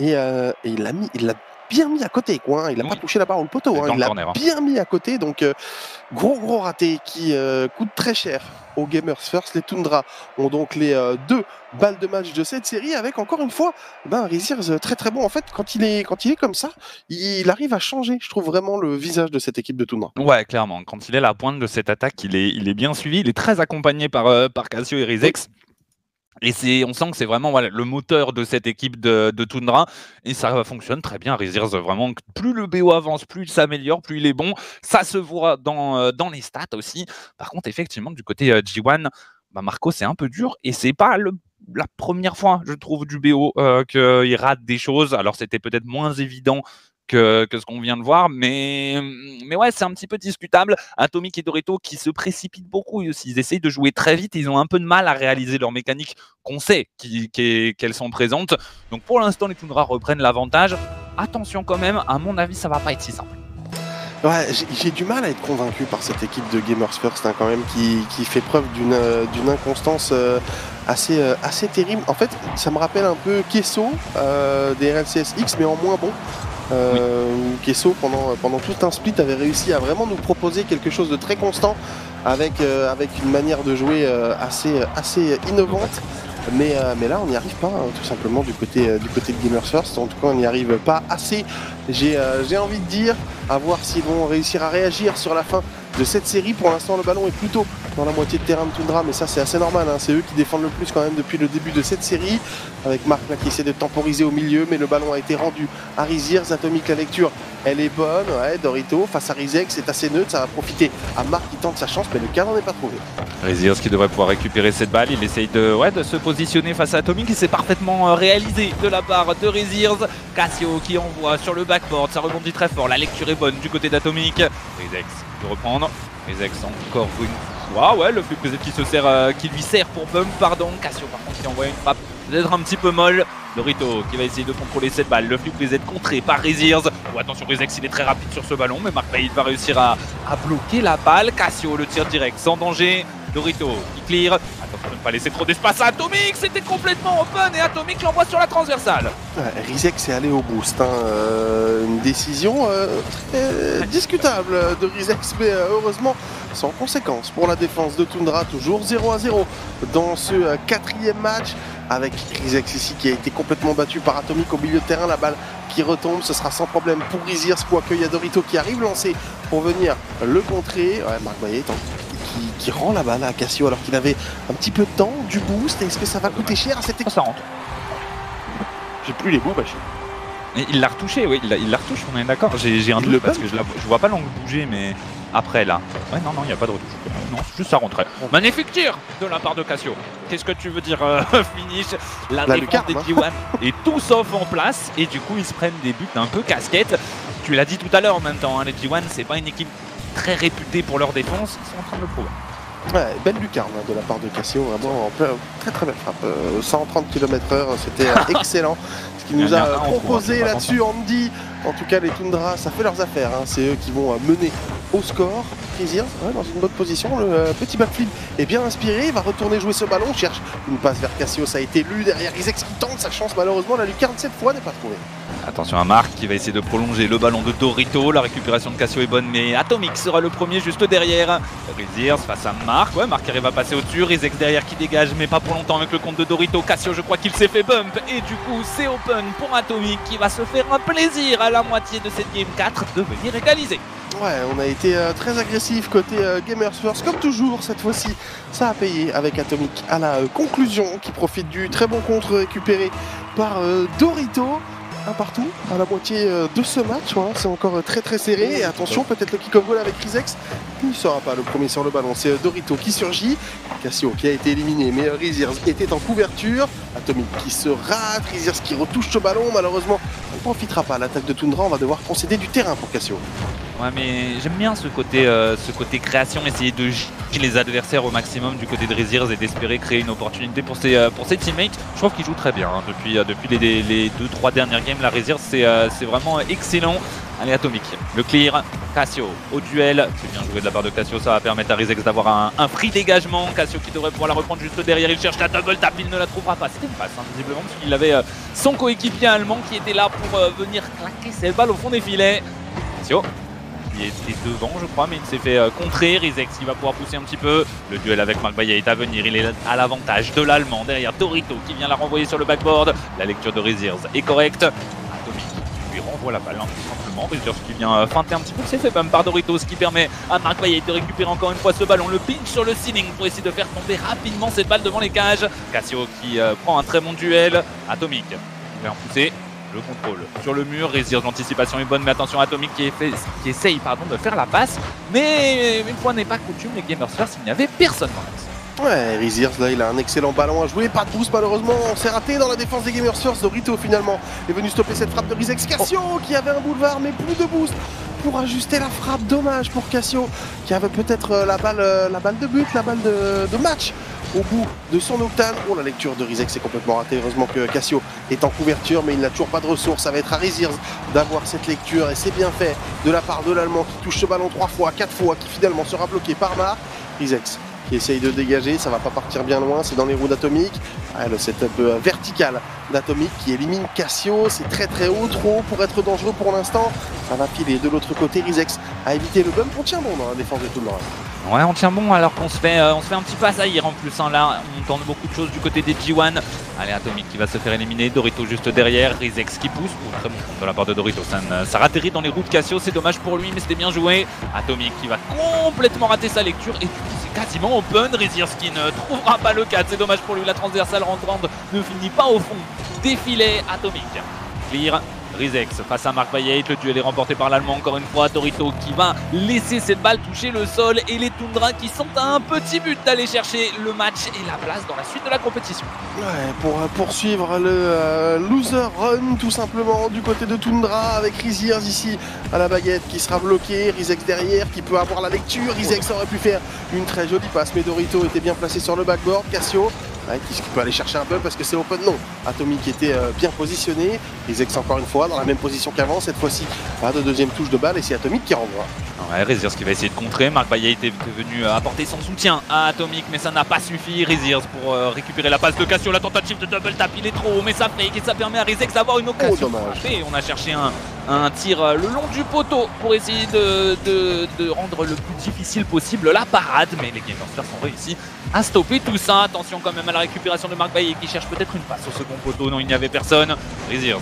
et, euh, et il l'a mis, il l'a bien mis à côté, quoi. hein. Il n'a Oui. pas touché la barre ou le poteau, hein. il l'a bien mis à côté. Donc gros gros raté qui coûte très cher Gamers First. Les Tundra ont donc les euh, deux balles de match de cette série avec encore une fois ben, Riziers euh, très très bon. En fait, quand il est, quand il est comme ça, il arrive à changer, je trouve vraiment le visage de cette équipe de Tundra. Ouais, clairement. Quand il est la pointe de cette attaque, il est, il est bien suivi. Il est très accompagné par, euh, par Cassio et Rizex. Et c'est, on sent que c'est vraiment le moteur de cette équipe de, de Tundra. Et ça fonctionne très bien. Riziers, vraiment, plus le BO avance, plus il s'améliore, plus il est bon. Ça se voit dans, euh, dans les stats aussi. Par contre, effectivement, du côté euh, G1, bah Marco, c'est un peu dur. Et c'est pas la première fois, je trouve, du BO euh, qu'il rate des choses. Alors, c'était peut-être moins évident que, que ce qu'on vient de voir. Mais, mais ouais, c'est un petit peu discutable. Atomic et Dorito qui se précipitent beaucoup. Ils essayent de jouer très vite. Ils ont un peu de mal à réaliser leur mécanique qu'on sait qu'elles sont présentes. Donc pour l'instant, les Tundra reprennent l'avantage. Attention quand même, à mon avis, ça va pas être si simple. Ouais, j'ai- du mal à être convaincu par cette équipe de Gamers First hein, quand même qui, qui fait preuve d'une euh, inconstance euh, assez, euh, assez terrible. En fait, ça me rappelle un peu Kesso des RLCSX mais en moins bon. Euh, où Kesso pendant, tout un split avait réussi à vraiment nous proposer quelque chose de très constant avec, euh, une manière de jouer euh, assez, assez innovante. Mais, euh, mais là, on n'y arrive pas, hein, tout simplement, du côté, du côté de Gamers First. En tout cas, on n'y arrive pas assez. J'ai envie de dire, à voir s'ils vont réussir à réagir sur la fin de cette série. Pour l'instant, le ballon est plutôt dans la moitié de terrain de Tundra, mais ça c'est assez normal. hein. C'est eux qui défendent le plus quand même depuis le début de cette série. Avec Marc là, qui essaie de temporiser au milieu, mais le ballon a été rendu à Riziers. Atomic, la lecture, elle est bonne. Ouais, Dorito face à Rizex, c'est assez neutre. Ça va profiter à Marc qui tente sa chance, mais le cadre n'est pas trouvé. Riziers qui devrait pouvoir récupérer cette balle. Il essaye de, ouais, de se positionner face à Atomic. Et c'est parfaitement euh, réalisé de la part de Riziers. Cassio qui envoie sur le backboard. Ça rebondit très fort. La lecture est bonne du côté d'Atomic. Rizex peut reprendre. Rizex encore une fois. Ouais, le flip qui, se sert, euh, qui lui sert pour bump, pardon. Cassio par contre qui envoie une frappe peut-être un petit peu molle. Dorito qui va essayer de contrôler cette balle. Le flip reset contré par Riziers. Oh, attention, Rizex il est très rapide sur ce ballon, mais Mark Payne va réussir à, bloquer la balle. Cassio le tire direct sans danger. Dorito qui clear. Attention de ne pas laisser trop d'espace à Atomic. C'était complètement open et Atomic l'envoie sur la transversale. Ouais, est allé au boost. hein. Euh, une décision euh, très discutable de Rizex, mais euh, heureusement sans conséquence pour la défense de Tundra. Toujours 0 à 0 dans ce quatrième match avec Rizex ici qui a été complètement battu par Atomic au milieu de terrain. La balle qui retombe, ce sera sans problème pour Riziers, quoique il y a Dorito qui arrive lancé pour venir le contrer. Ouais, Marc en- qui, qui rend la balle à Cassio alors qu'il avait un petit peu de temps, du boost. Est-ce que ça va coûter cher à cette équipe Ça rentre. J'ai plus les bouts, bah, je- Et il l'a retouché, oui, il la, il la retouche, on est d'accord. J'ai un doute le parce que je, la, je vois pas l'angle bouger, mais après là. Ouais, non, non, il n'y a pas de retouche. Non, juste ça rentrait. Magnifique tir de la part de Cassio. Qu'est-ce que tu veux dire, euh, finish La, La défense lucarne, des G1 est tout sauf en place et du coup ils se prennent des buts un peu casquettes. Tu l'as dit tout à l'heure en même temps, hein, les G1 c'est pas une équipe très réputée pour leur défense, ils sont en train de le prouver. Ouais, belle lucarne hein, de la part de Cassio, vraiment en plein- très très belle frappe. Euh, 130 km/h, c'était euh, excellent. Ce qu'il nous a a proposé là-dessus, Andy. En tout cas, les Tundra, ça fait leurs affaires. hein. C'est eux qui vont euh, mener au score. Riziers, ouais, dans une bonne position. Le euh, petit backflip est bien inspiré. Il va retourner jouer ce ballon. Cherche une passe vers Cassio. Ça a été lu derrière Rizex qui tente sa chance. Malheureusement, la lucarne cette fois n'est pas trouvée. Attention à Marc qui va essayer de prolonger le ballon de Dorito. La récupération de Cassio est bonne, mais Atomic sera le premier juste derrière. Riziers face à Marc. Ouais, Marc arrive à passer au-dessus. Rizex derrière qui dégage, mais pas pour longtemps avec le compte de Dorito. Cassio, je crois qu'il s'est fait bump. Et du coup, c'est open pour Atomic qui va se faire un plaisir la moitié de cette game 4 de venir égaliser. Ouais, on a été euh, très agressif côté euh, Gamers First, comme toujours cette fois-ci. Ça a payé avec Atomic à la euh, conclusion qui profite du très bon contre récupéré par Dorito. Un partout à la moitié euh, de ce match, ouais, c'est encore euh, très très serré. Et attention, peut-être le kick-off goal avec Rizex. Il ne sera pas le premier sur le ballon, c'est euh, Dorito qui surgit. Cassio qui a été éliminé, mais Riziers était en couverture. Atomic qui se rate, Riziers qui retouche ce ballon. Malheureusement, on ne profitera pas. L'attaque de Tundra, on va devoir concéder du terrain pour Cassio. Ouais, mais j'aime bien ce côté, euh, ce côté création, essayer de juger les adversaires au maximum du côté de Riziers et d'espérer créer une opportunité pour ses, euh, pour ses teammates. Je trouve qu'il joue très bien hein, depuis, euh, depuis les, les deux trois dernières games. La Riziers, c'est vraiment excellent. Allez, Atomic, le clear, Cassio au duel. C'est bien joué de la part de Cassio, ça va permettre à Rizex d'avoir un, un free dégagement. Cassio qui devrait pouvoir la reprendre juste derrière. Il cherche la double tap, il ne la trouvera pas. C'était une passe, hein, visiblement, parce qu'il avait son coéquipier allemand qui était là pour venir claquer cette balle au fond des filets. Cassio qui était devant, je crois, mais il s'est fait euh, contrer. Rizex qui va pouvoir pousser un petit peu. Le duel avec Marc Baillet est à venir. Il est à l'avantage de l'Allemand. Derrière Dorito qui vient la renvoyer sur le backboard. La lecture de Riziers est correcte. Atomic lui renvoie la balle, hein, tout simplement. Riziers qui vient euh, feinter un petit peu. C'est fait bump par Dorito, ce qui permet à Marc Baillet de récupérer encore une fois ce ballon. Le pinch sur le ceiling pour essayer de faire tomber rapidement cette balle devant les cages. Cassio qui euh, prend un très bon duel. Atomic va en pousser le contrôle sur le mur, Riziers, l'anticipation est bonne, mais attention Atomic qui, est fait, qui essaye pardon, de faire la passe. Mais une fois n'est pas coutume, les Gamers First, il n'y avait personne dans l'axe. Ouais, Riziers là il a un excellent ballon à jouer, pas de boost malheureusement, on s'est raté dans la défense des Gamers. First, Dorito finalement est venu stopper cette frappe de Rizex Cassio qui avait un boulevard mais plus de boost pour ajuster la frappe, dommage pour Cassio qui avait peut-être euh, la balle euh, la balle de but, la balle de, match au bout de son octane. Oh la lecture de Rizex est complètement ratée, heureusement que Cassio est en couverture mais il n'a toujours pas de ressources, ça va être à Riziers d'avoir cette lecture et c'est bien fait de la part de l'Allemand qui touche ce ballon trois fois, quatre fois, qui finalement sera bloqué par Mar. Rizex qui essaye de dégager, ça va pas partir bien loin, c'est dans les roues d'Atomic. Ah, le setup euh, vertical d'Atomic qui élimine Cassio, c'est très très haut, trop haut pour être dangereux pour l'instant. Ça va filer de l'autre côté, Rizex a évité le bump, on tient bon dans la défense de tout le monde. Ouais, on tient bon alors qu'on se fait euh, on se fait un petit peu assaillir en plus. Hein, là, on tente beaucoup de choses du côté des G1. Allez, Atomic qui va se faire éliminer. Dorito juste derrière. Rizex qui pousse. très bon de la part de Dorito. Ça, ça dans les roues de Cassio. C'est dommage pour lui, mais c'était bien joué. Atomic qui va complètement rater sa lecture. Et quasiment open. Riziers qui ne trouvera pas le 4. C'est dommage pour lui. La transversale rentrante ne finit pas au fond. Défilé Atomic. Clear Rizex face à Marc Bayet. Le duel est remporté par l'Allemand encore une fois. Dorito qui va laisser cette balle toucher le sol et les Tundra qui sont à un petit but d'aller chercher le match et la place dans la suite de la compétition. Pour euh, poursuivre le euh, loser run tout simplement du côté de Tundra avec Riziers ici à la baguette qui sera bloqué. Rizex derrière qui peut avoir la lecture. Rizex aurait pu faire une très jolie passe mais Dorito était bien placé sur le backboard. Cassio qui peut aller chercher un peu parce que c'est open non. Atomic était euh, bien positionné. Rizex encore une fois dans la même position qu'avant. Cette fois-ci, pas de deuxième touche de balle et c'est Atomic qui renvoie. Ouais, qui va essayer de contrer. Marc Baillet était venu euh, apporter son soutien à Atomic, mais ça n'a pas suffi. Riziers pour euh, récupérer la passe de Cassio. La tentative de double tap, il est trop haut, mais ça fake et ça permet à Rizex d'avoir une occasion. Oh, on a cherché un, un tir euh, le long du poteau pour essayer de, de, rendre le plus difficile possible la parade. Mais les Gamers First ont réussi à stopper tout ça. Attention quand même à la récupération de Marc Baillet qui cherche peut-être une passe au second poteau. Non, il n'y avait personne. Riziers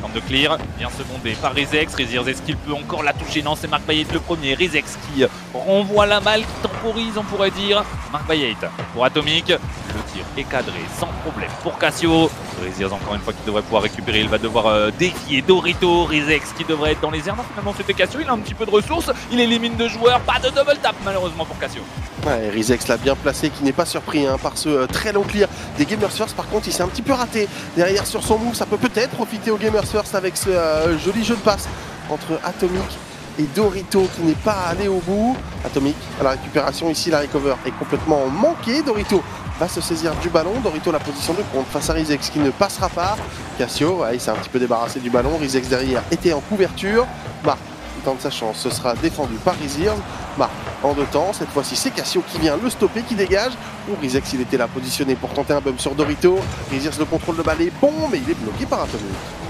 Tente de clear, bien secondé par Rizex. Riziers, est-ce qu'il peut encore la toucher? Non, c'est Marc Bayet le premier. Rizex qui renvoie la balle, qui temporise, on pourrait dire. Marc Bayet pour Atomic. Le tir est cadré sans problème pour Cassio. Riziers, encore une fois, qui devrait pouvoir récupérer. Il va devoir euh, défier Dorito. Rizex qui devrait être dans les airs. Non, finalement, c'était Cassio. Il a un petit peu de ressources. Il élimine deux joueurs. Pas de double tap, malheureusement, pour Cassio. Ouais, Rizex l'a bien placé, qui n'est pas surpris hein, par ce euh, très long clear des Gamers First. Par contre, il s'est un petit peu raté derrière sur son move. Ça peut peut-être profiter aux Gamers First avec ce euh, joli jeu de passe entre Atomic et Dorito qui n'est pas allé au bout. Atomic à la récupération ici, la recover est complètement manquée. Dorito va se saisir du ballon. Dorito la position de compte face à Rizex qui ne passera pas. Cassio, il s'est un petit peu débarrassé du ballon. Rizex derrière était en couverture. Marc tente sa chance, ce sera défendu par Riziers. Marc en deux temps, cette fois-ci c'est Cassio qui vient le stopper, qui dégage. Ou Rizex il était là positionné pour tenter un bump sur Dorito. Riziers le contrôle de est bon, mais il est bloqué par Atomic.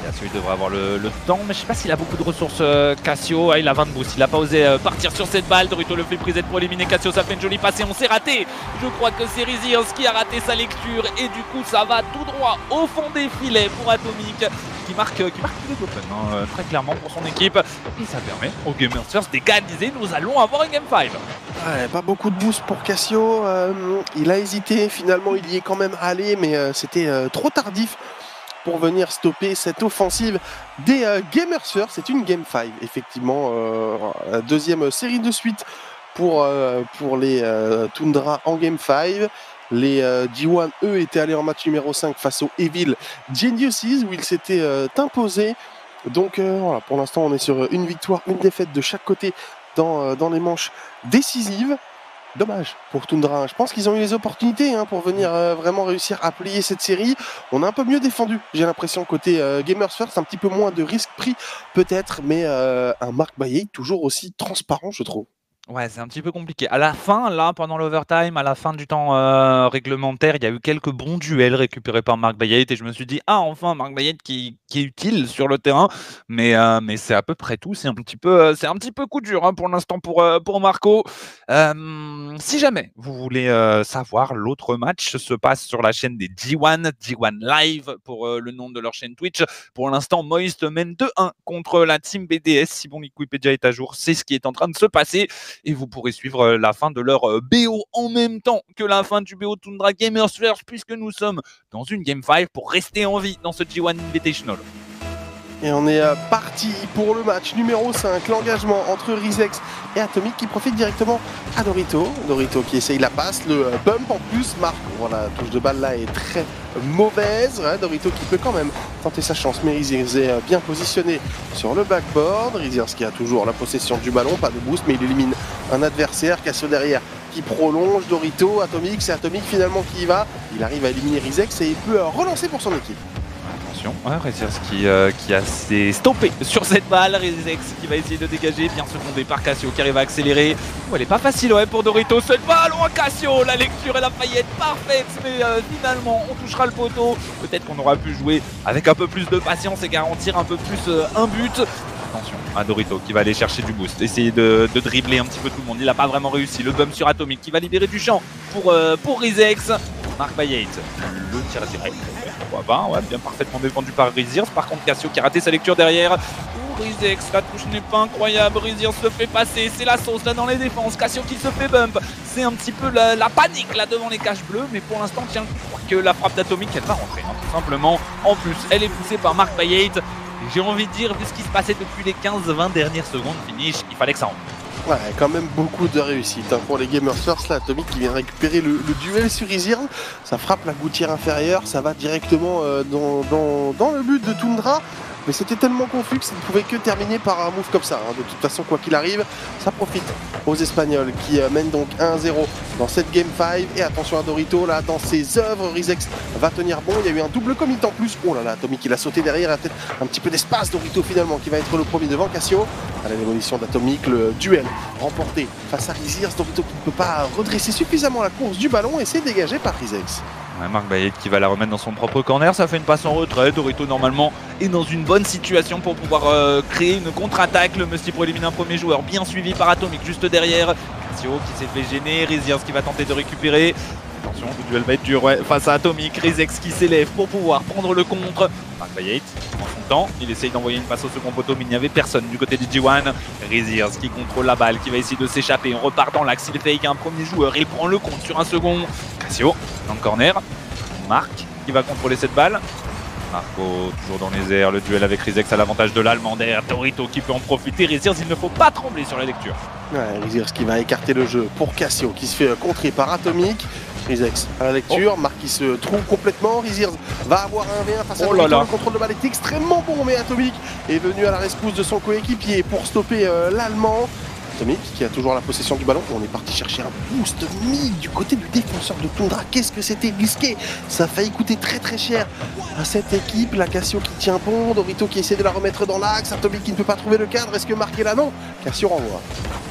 Cassio il devrait avoir le, temps, mais je sais pas s'il a beaucoup de ressources euh, Cassio. Ah, il a 20 de boost, il a pas osé euh, partir sur cette balle. Dorito le fait prise pour éliminer Cassio, ça fait une jolie passe et on s'est raté. Je crois que c'est Riziers qui a raté sa lecture et du coup ça va tout droit au fond des filets pour Atomic qui marque, qui marque open, hein, euh, très clairement pour son équipe. Et ça permet aux Gamers First d'égaliser. Nous allons avoir une Game 5. Ouais, pas beaucoup de boost pour Cassio. il a hésité, finalement il y est quand même allé, mais c'était trop tardif pour venir stopper cette offensive des euh, Gamers First. C'est une Game 5, effectivement, euh, deuxième série de suite pour, euh, pour les Tundra en Game 5. Les G1, eux, étaient allés en match numéro 5 face aux Evil Geniuses, où ils s'étaient imposés. Donc voilà, pour l'instant, on est sur une victoire, une défaite de chaque côté dans les manches décisives. Dommage pour Tundra. Je pense qu'ils ont eu les opportunités hein, pour venir euh, vraiment réussir à plier cette série. On a un peu mieux défendu, j'ai l'impression, côté euh, Gamers First, un petit peu moins de risques pris peut-être, mais euh, un Marc Baillet toujours aussi transparent, je trouve. Ouais, c'est un petit peu compliqué. À la fin, là, pendant l'overtime, à la fin du temps euh, réglementaire, il y a eu quelques bons duels récupérés par Marc Bayet et je me suis dit, ah, enfin, Marc Bayet qui, qui est utile sur le terrain, mais, euh, mais c'est à peu près tout. C'est un petit peu, euh, c'est un petit peu coup dur hein, pour l'instant pour, pour Marco. si jamais vous voulez savoir, l'autre match se passe sur la chaîne des G1, G1 Live pour le nom de leur chaîne Twitch. Pour l'instant, Moist mène 2-1 contre la team BDS. Si bon Wikipédia est à jour, c'est ce qui est en train de se passer et vous pourrez suivre euh, la fin de leur euh, BO en même temps que la fin du BO Tundra Gamers First puisque nous sommes dans une Game 5 pour rester en vie dans ce G1 Invitational. Et on est euh, parti pour le match numéro 5, l'engagement entre Rizex et Atomic qui profite directement à Dorito. Dorito qui essaye la passe, le euh, bump en plus marque. Voilà, la touche de balle là est très mauvaise. Dorito qui peut quand même tenter sa chance, mais Rizex est euh, bien positionné sur le backboard. Rizex qui a toujours la possession du ballon, pas de boost, mais il élimine un adversaire. Cassio derrière qui prolonge Dorito, Atomic, c'est Atomic finalement qui y va. Il arrive à éliminer Rizex et il peut relancer pour son équipe Attention, Reziers qui, euh, qui a s'est stoppé sur cette balle. Rezex qui va essayer de dégager, bien secondé par Cassio qui arrive à accélérer. Oh, elle est pas facile ouais, pour Dorito. Cette balle, oh Cassio, la lecture et la paillette parfaite, mais euh, finalement on touchera le poteau. Peut-être qu'on aura pu jouer avec un peu plus de patience et garantir un peu plus euh, un but. Attention à Dorito qui va aller chercher du boost, essayer de, de dribbler un petit peu tout le monde. Il n'a pas vraiment réussi. Le bump sur Atomic qui va libérer du champ pour, euh, pour Rizex. Marc Bayate, le tir direct. Pourquoi pas, ouais, bien parfaitement défendu par Riziers. Par contre, Cassio qui a raté sa lecture derrière. Ouh, Rizex, la touche n'est pas incroyable. Riziers se fait passer, c'est la sauce là dans les défenses. Cassio qui se fait bump. C'est un petit peu la, panique là devant les caches bleues. Mais pour l'instant, tiens, je crois que la frappe d'Atomic, elle va rentrer. hein, tout simplement. En plus, elle est poussée par Marc Bayate. J'ai envie de dire, vu ce qui se passait depuis les 15-20 dernières secondes finish, il fallait que ça rentre. Ouais, quand même beaucoup de réussite hein, pour les Gamers First. Là, Atomic qui vient récupérer le, duel sur Izir. Ça frappe la gouttière inférieure, ça va directement euh, dans le but de Tundra. Mais c'était tellement confus que ça ne pouvait que terminer par un move comme ça. hein. De toute façon, quoi qu'il arrive, ça profite aux Espagnols qui euh, mènent donc 1-0 dans cette Game 5. Et attention à Dorito, là, dans ses œuvres, Rizex va tenir bon. Il y a eu un double commit en plus. Oh là là, Atomic il a sauté derrière, il a peut-être un petit peu d'espace. Dorito finalement qui va être le premier devant Cassio. À la démolition d'Atomic, le duel remporté face à Riziers. Dorito qui ne peut pas redresser suffisamment la course du ballon et c'est dégagé par Rizex. Marc Bayet qui va la remettre dans son propre corner, ça fait une passe en retrait. Dorito normalement est dans une bonne situation pour pouvoir euh, créer une contre-attaque. Le Musty pour éliminer un premier joueur, bien suivi par Atomic juste derrière. Cassio qui s'est fait gêner, Riziers qui va tenter de récupérer. Attention, le duel va être dur face à Atomic. Rizex qui s'élève pour pouvoir prendre le contre. Bayet prend son temps, il essaye d'envoyer une passe au second poteau, mais il n'y avait personne du côté du G1. Riziers qui contrôle la balle, qui va essayer de s'échapper. On repart dans l'axe, il fake un premier joueur, il prend le compte sur un second. Cassio dans le corner. Marc qui va contrôler cette balle. Marco toujours dans les airs, le duel avec Rizex à l'avantage de l'Allemand Torito qui peut en profiter. Riziers, il ne faut pas trembler sur la lecture. Ouais, Riziers qui va écarter le jeu pour Cassio qui se fait contrer par Atomic. Rizex à la lecture, Marc qui se trouve complètement. Riziers va avoir un V1 face à Oh là. Le contrôle de balle est extrêmement bon, mais Atomic est venu à la rescousse de son coéquipier pour stopper euh, l'Allemand. Atomic qui a toujours la possession du ballon. On est parti chercher un boost mis du côté du défenseur de Tundra. Qu'est-ce que c'était risqué? Ça a failli coûter très très cher à cette équipe. La Cassio qui tient bon, Dorito qui essaie de la remettre dans l'axe, Atomic qui ne peut pas trouver le cadre. Est-ce que Marc est là? Non. Cassio renvoie.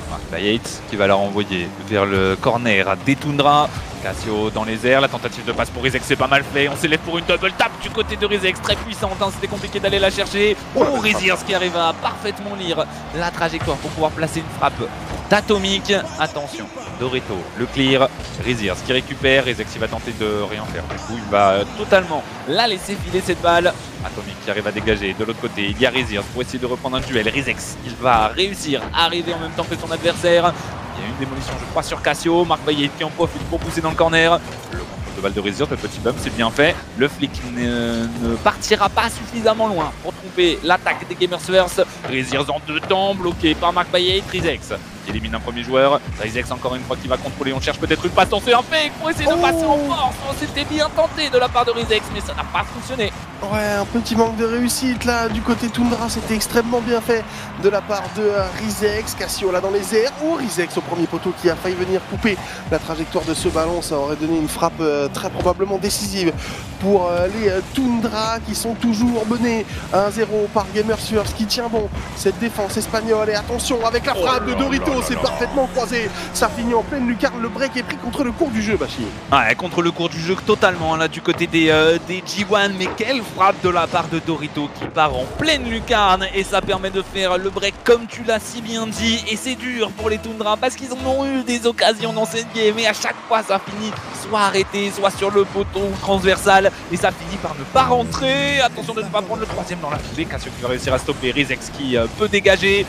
Marc Bayet qui va la renvoyer vers le corner à Detundra. Cassio dans les airs, la tentative de passe pour Rizex c'est pas mal fait. On s'élève pour une double tap du côté de Rizex, très puissante, hein, c'était compliqué d'aller la chercher. Oh, Riziers qui arrive à parfaitement lire la trajectoire pour pouvoir placer une frappe d'Atomic. Attention, Dorito, le clear, Riziers qui récupère, Rizex il va tenter de rien faire. Du coup, il va euh, totalement la laisser filer cette balle. Atomic qui arrive à dégager. De l'autre côté, il y a Riziers pour essayer de reprendre un duel. Rizex, il va réussir à arriver en même temps que son adversaire. Il y a une démolition, je crois, sur Cassio. Marc Bayet qui en profite pour pousser dans le corner. Le contre de balle de le petit bump, c'est bien fait. Le flic ne, partira pas suffisamment loin pour tromper l'attaque des Gamers First. Riziers en deux temps, bloqué par Marc Bayet. Rizex qui élimine un premier joueur. Rizex encore une fois qui va contrôler. On cherche peut-être une passe. On fait un fake pour essayer de Oh passer en force. Oh, C'était bien tenté de la part de Rizex, mais ça n'a pas fonctionné. Ouais, un petit manque de réussite là du côté Tundra, c'était extrêmement bien fait de la part de euh, Rizex, Cassio là dans les airs, ou Rizex au premier poteau qui a failli venir couper la trajectoire de ce ballon, ça aurait donné une frappe euh, très probablement décisive pour euh, les Tundra qui sont toujours menés 1-0 par Gamers First qui tient bon cette défense espagnole et attention avec la Oh frappe de Dorito, c'est parfaitement croisé, ça finit en pleine lucarne, le break est pris contre le cours du jeu Bachi. Ouais, contre le cours du jeu totalement là du côté des, euh, des G1 mais quelle frappe de la part de Dorito qui part en pleine lucarne. Et ça permet de faire le break comme tu l'as si bien dit. Et c'est dur pour les Tundra parce qu'ils en ont eu des occasions dans cette game et à chaque fois ça finit soit arrêté soit sur le poteau transversal. Et ça finit par ne pas rentrer. Attention de ne pas prendre le troisième dans la foulée. Cassio qui va réussir à stopper. Rizex qui euh, peut dégager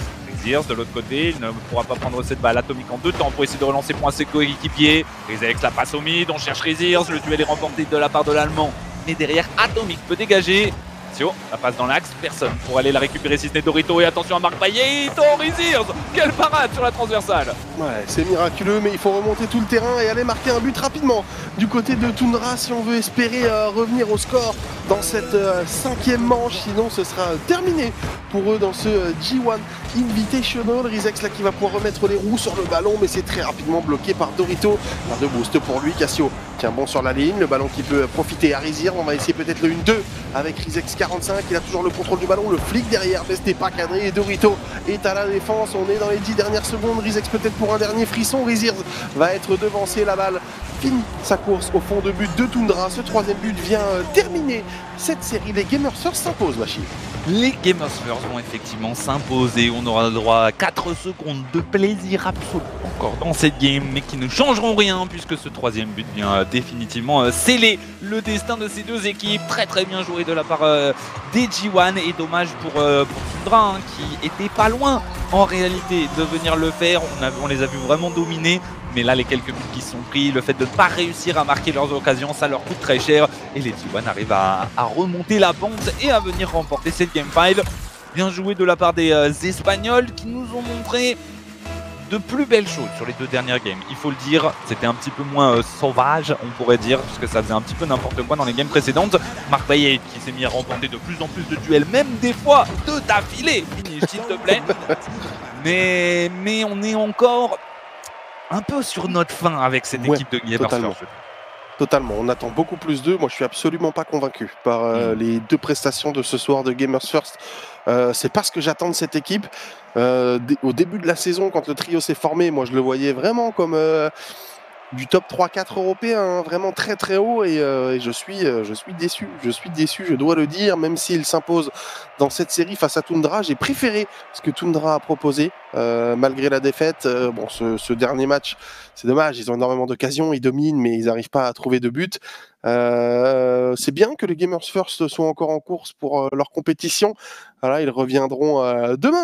De l'autre côté, il ne pourra pas prendre cette balle atomique en deux temps pour essayer de relancer pour un ses coéquipiers. Rizex la passe au mid, on cherche Riziers, le duel est remporté de la part de l'Allemand. Mais derrière, Atomic peut dégager. Tio, la passe dans l'axe, personne pour aller la récupérer si ce n'est Dorito. Et attention à Marc Payet, Riziers Quelle parade sur la transversale Ouais, c'est miraculeux, mais il faut remonter tout le terrain et aller marquer un but rapidement du côté de Tundra si on veut espérer euh, revenir au score dans cette euh, cinquième manche. Sinon, ce sera terminé pour eux dans ce G1 Invitational. Rizex là qui va pouvoir remettre les roues sur le ballon, mais c'est très rapidement bloqué par Dorito. Pas de boost pour lui. Cassio tient bon sur la ligne. Le ballon qui peut profiter à Rizir. On va essayer peut-être le 1-2 avec Rizex 45. Il a toujours le contrôle du ballon. Le flic derrière, mais c'était pas cadré. Et Dorito est à la défense. On est dans les 10 dernières secondes. Rizex peut-être pour un dernier frisson. Rizir va être devancé. La balle finit sa course au fond de but de Tundra. Ce troisième but vient euh, terminer cette série. Les Gamers s'imposent, Machine. Les Gamers vont effectivement s'imposer. On aura le droit à 4 secondes de plaisir absolu encore dans cette game, mais qui ne changeront rien puisque ce troisième but vient euh, définitivement euh, sceller le destin de ces deux équipes. Très très bien joué de la part des G1 et dommage pour, Tundra hein, qui était pas loin en réalité de venir le faire. On, on les a vus vraiment dominer. Mais là, les quelques buts qui sont pris, le fait de ne pas réussir à marquer leurs occasions, ça leur coûte très cher. Et les T1 arrivent à, remonter la pente et à venir remporter cette game file. Bien joué de la part des euh, Espagnols qui nous ont montré de plus belles choses sur les deux dernières games. Il faut le dire, c'était un petit peu moins euh, sauvage, on pourrait dire, parce que ça faisait un petit peu n'importe quoi dans les games précédentes. Marc Payet qui s'est mis à remporter de plus en plus de duels, même des fois deux d'affilée. S'il te plaît. Mais, mais on est encore un peu sur notre fin avec cette équipe de Gamers totalement. Totalement, on attend beaucoup plus d'eux. Moi, je suis absolument pas convaincu par euh, hmm. les deux prestations de ce soir de Gamers First. Euh, c'est pas ce que j'attends de cette équipe. Euh, au début de la saison, quand le trio s'est formé, moi, je le voyais vraiment comme du top 3-4 européen, hein, vraiment très très haut et, euh, je suis euh, je suis déçu, je suis déçu, je dois le dire, même s'il s'impose dans cette série face à Tundra, j'ai préféré ce que Tundra a proposé euh, malgré la défaite. bon, ce, dernier match, c'est dommage, ils ont énormément d'occasions, ils dominent, mais ils n'arrivent pas à trouver de but. c'est bien que les Gamers First soient encore en course pour leur compétition. Voilà, ils reviendront demain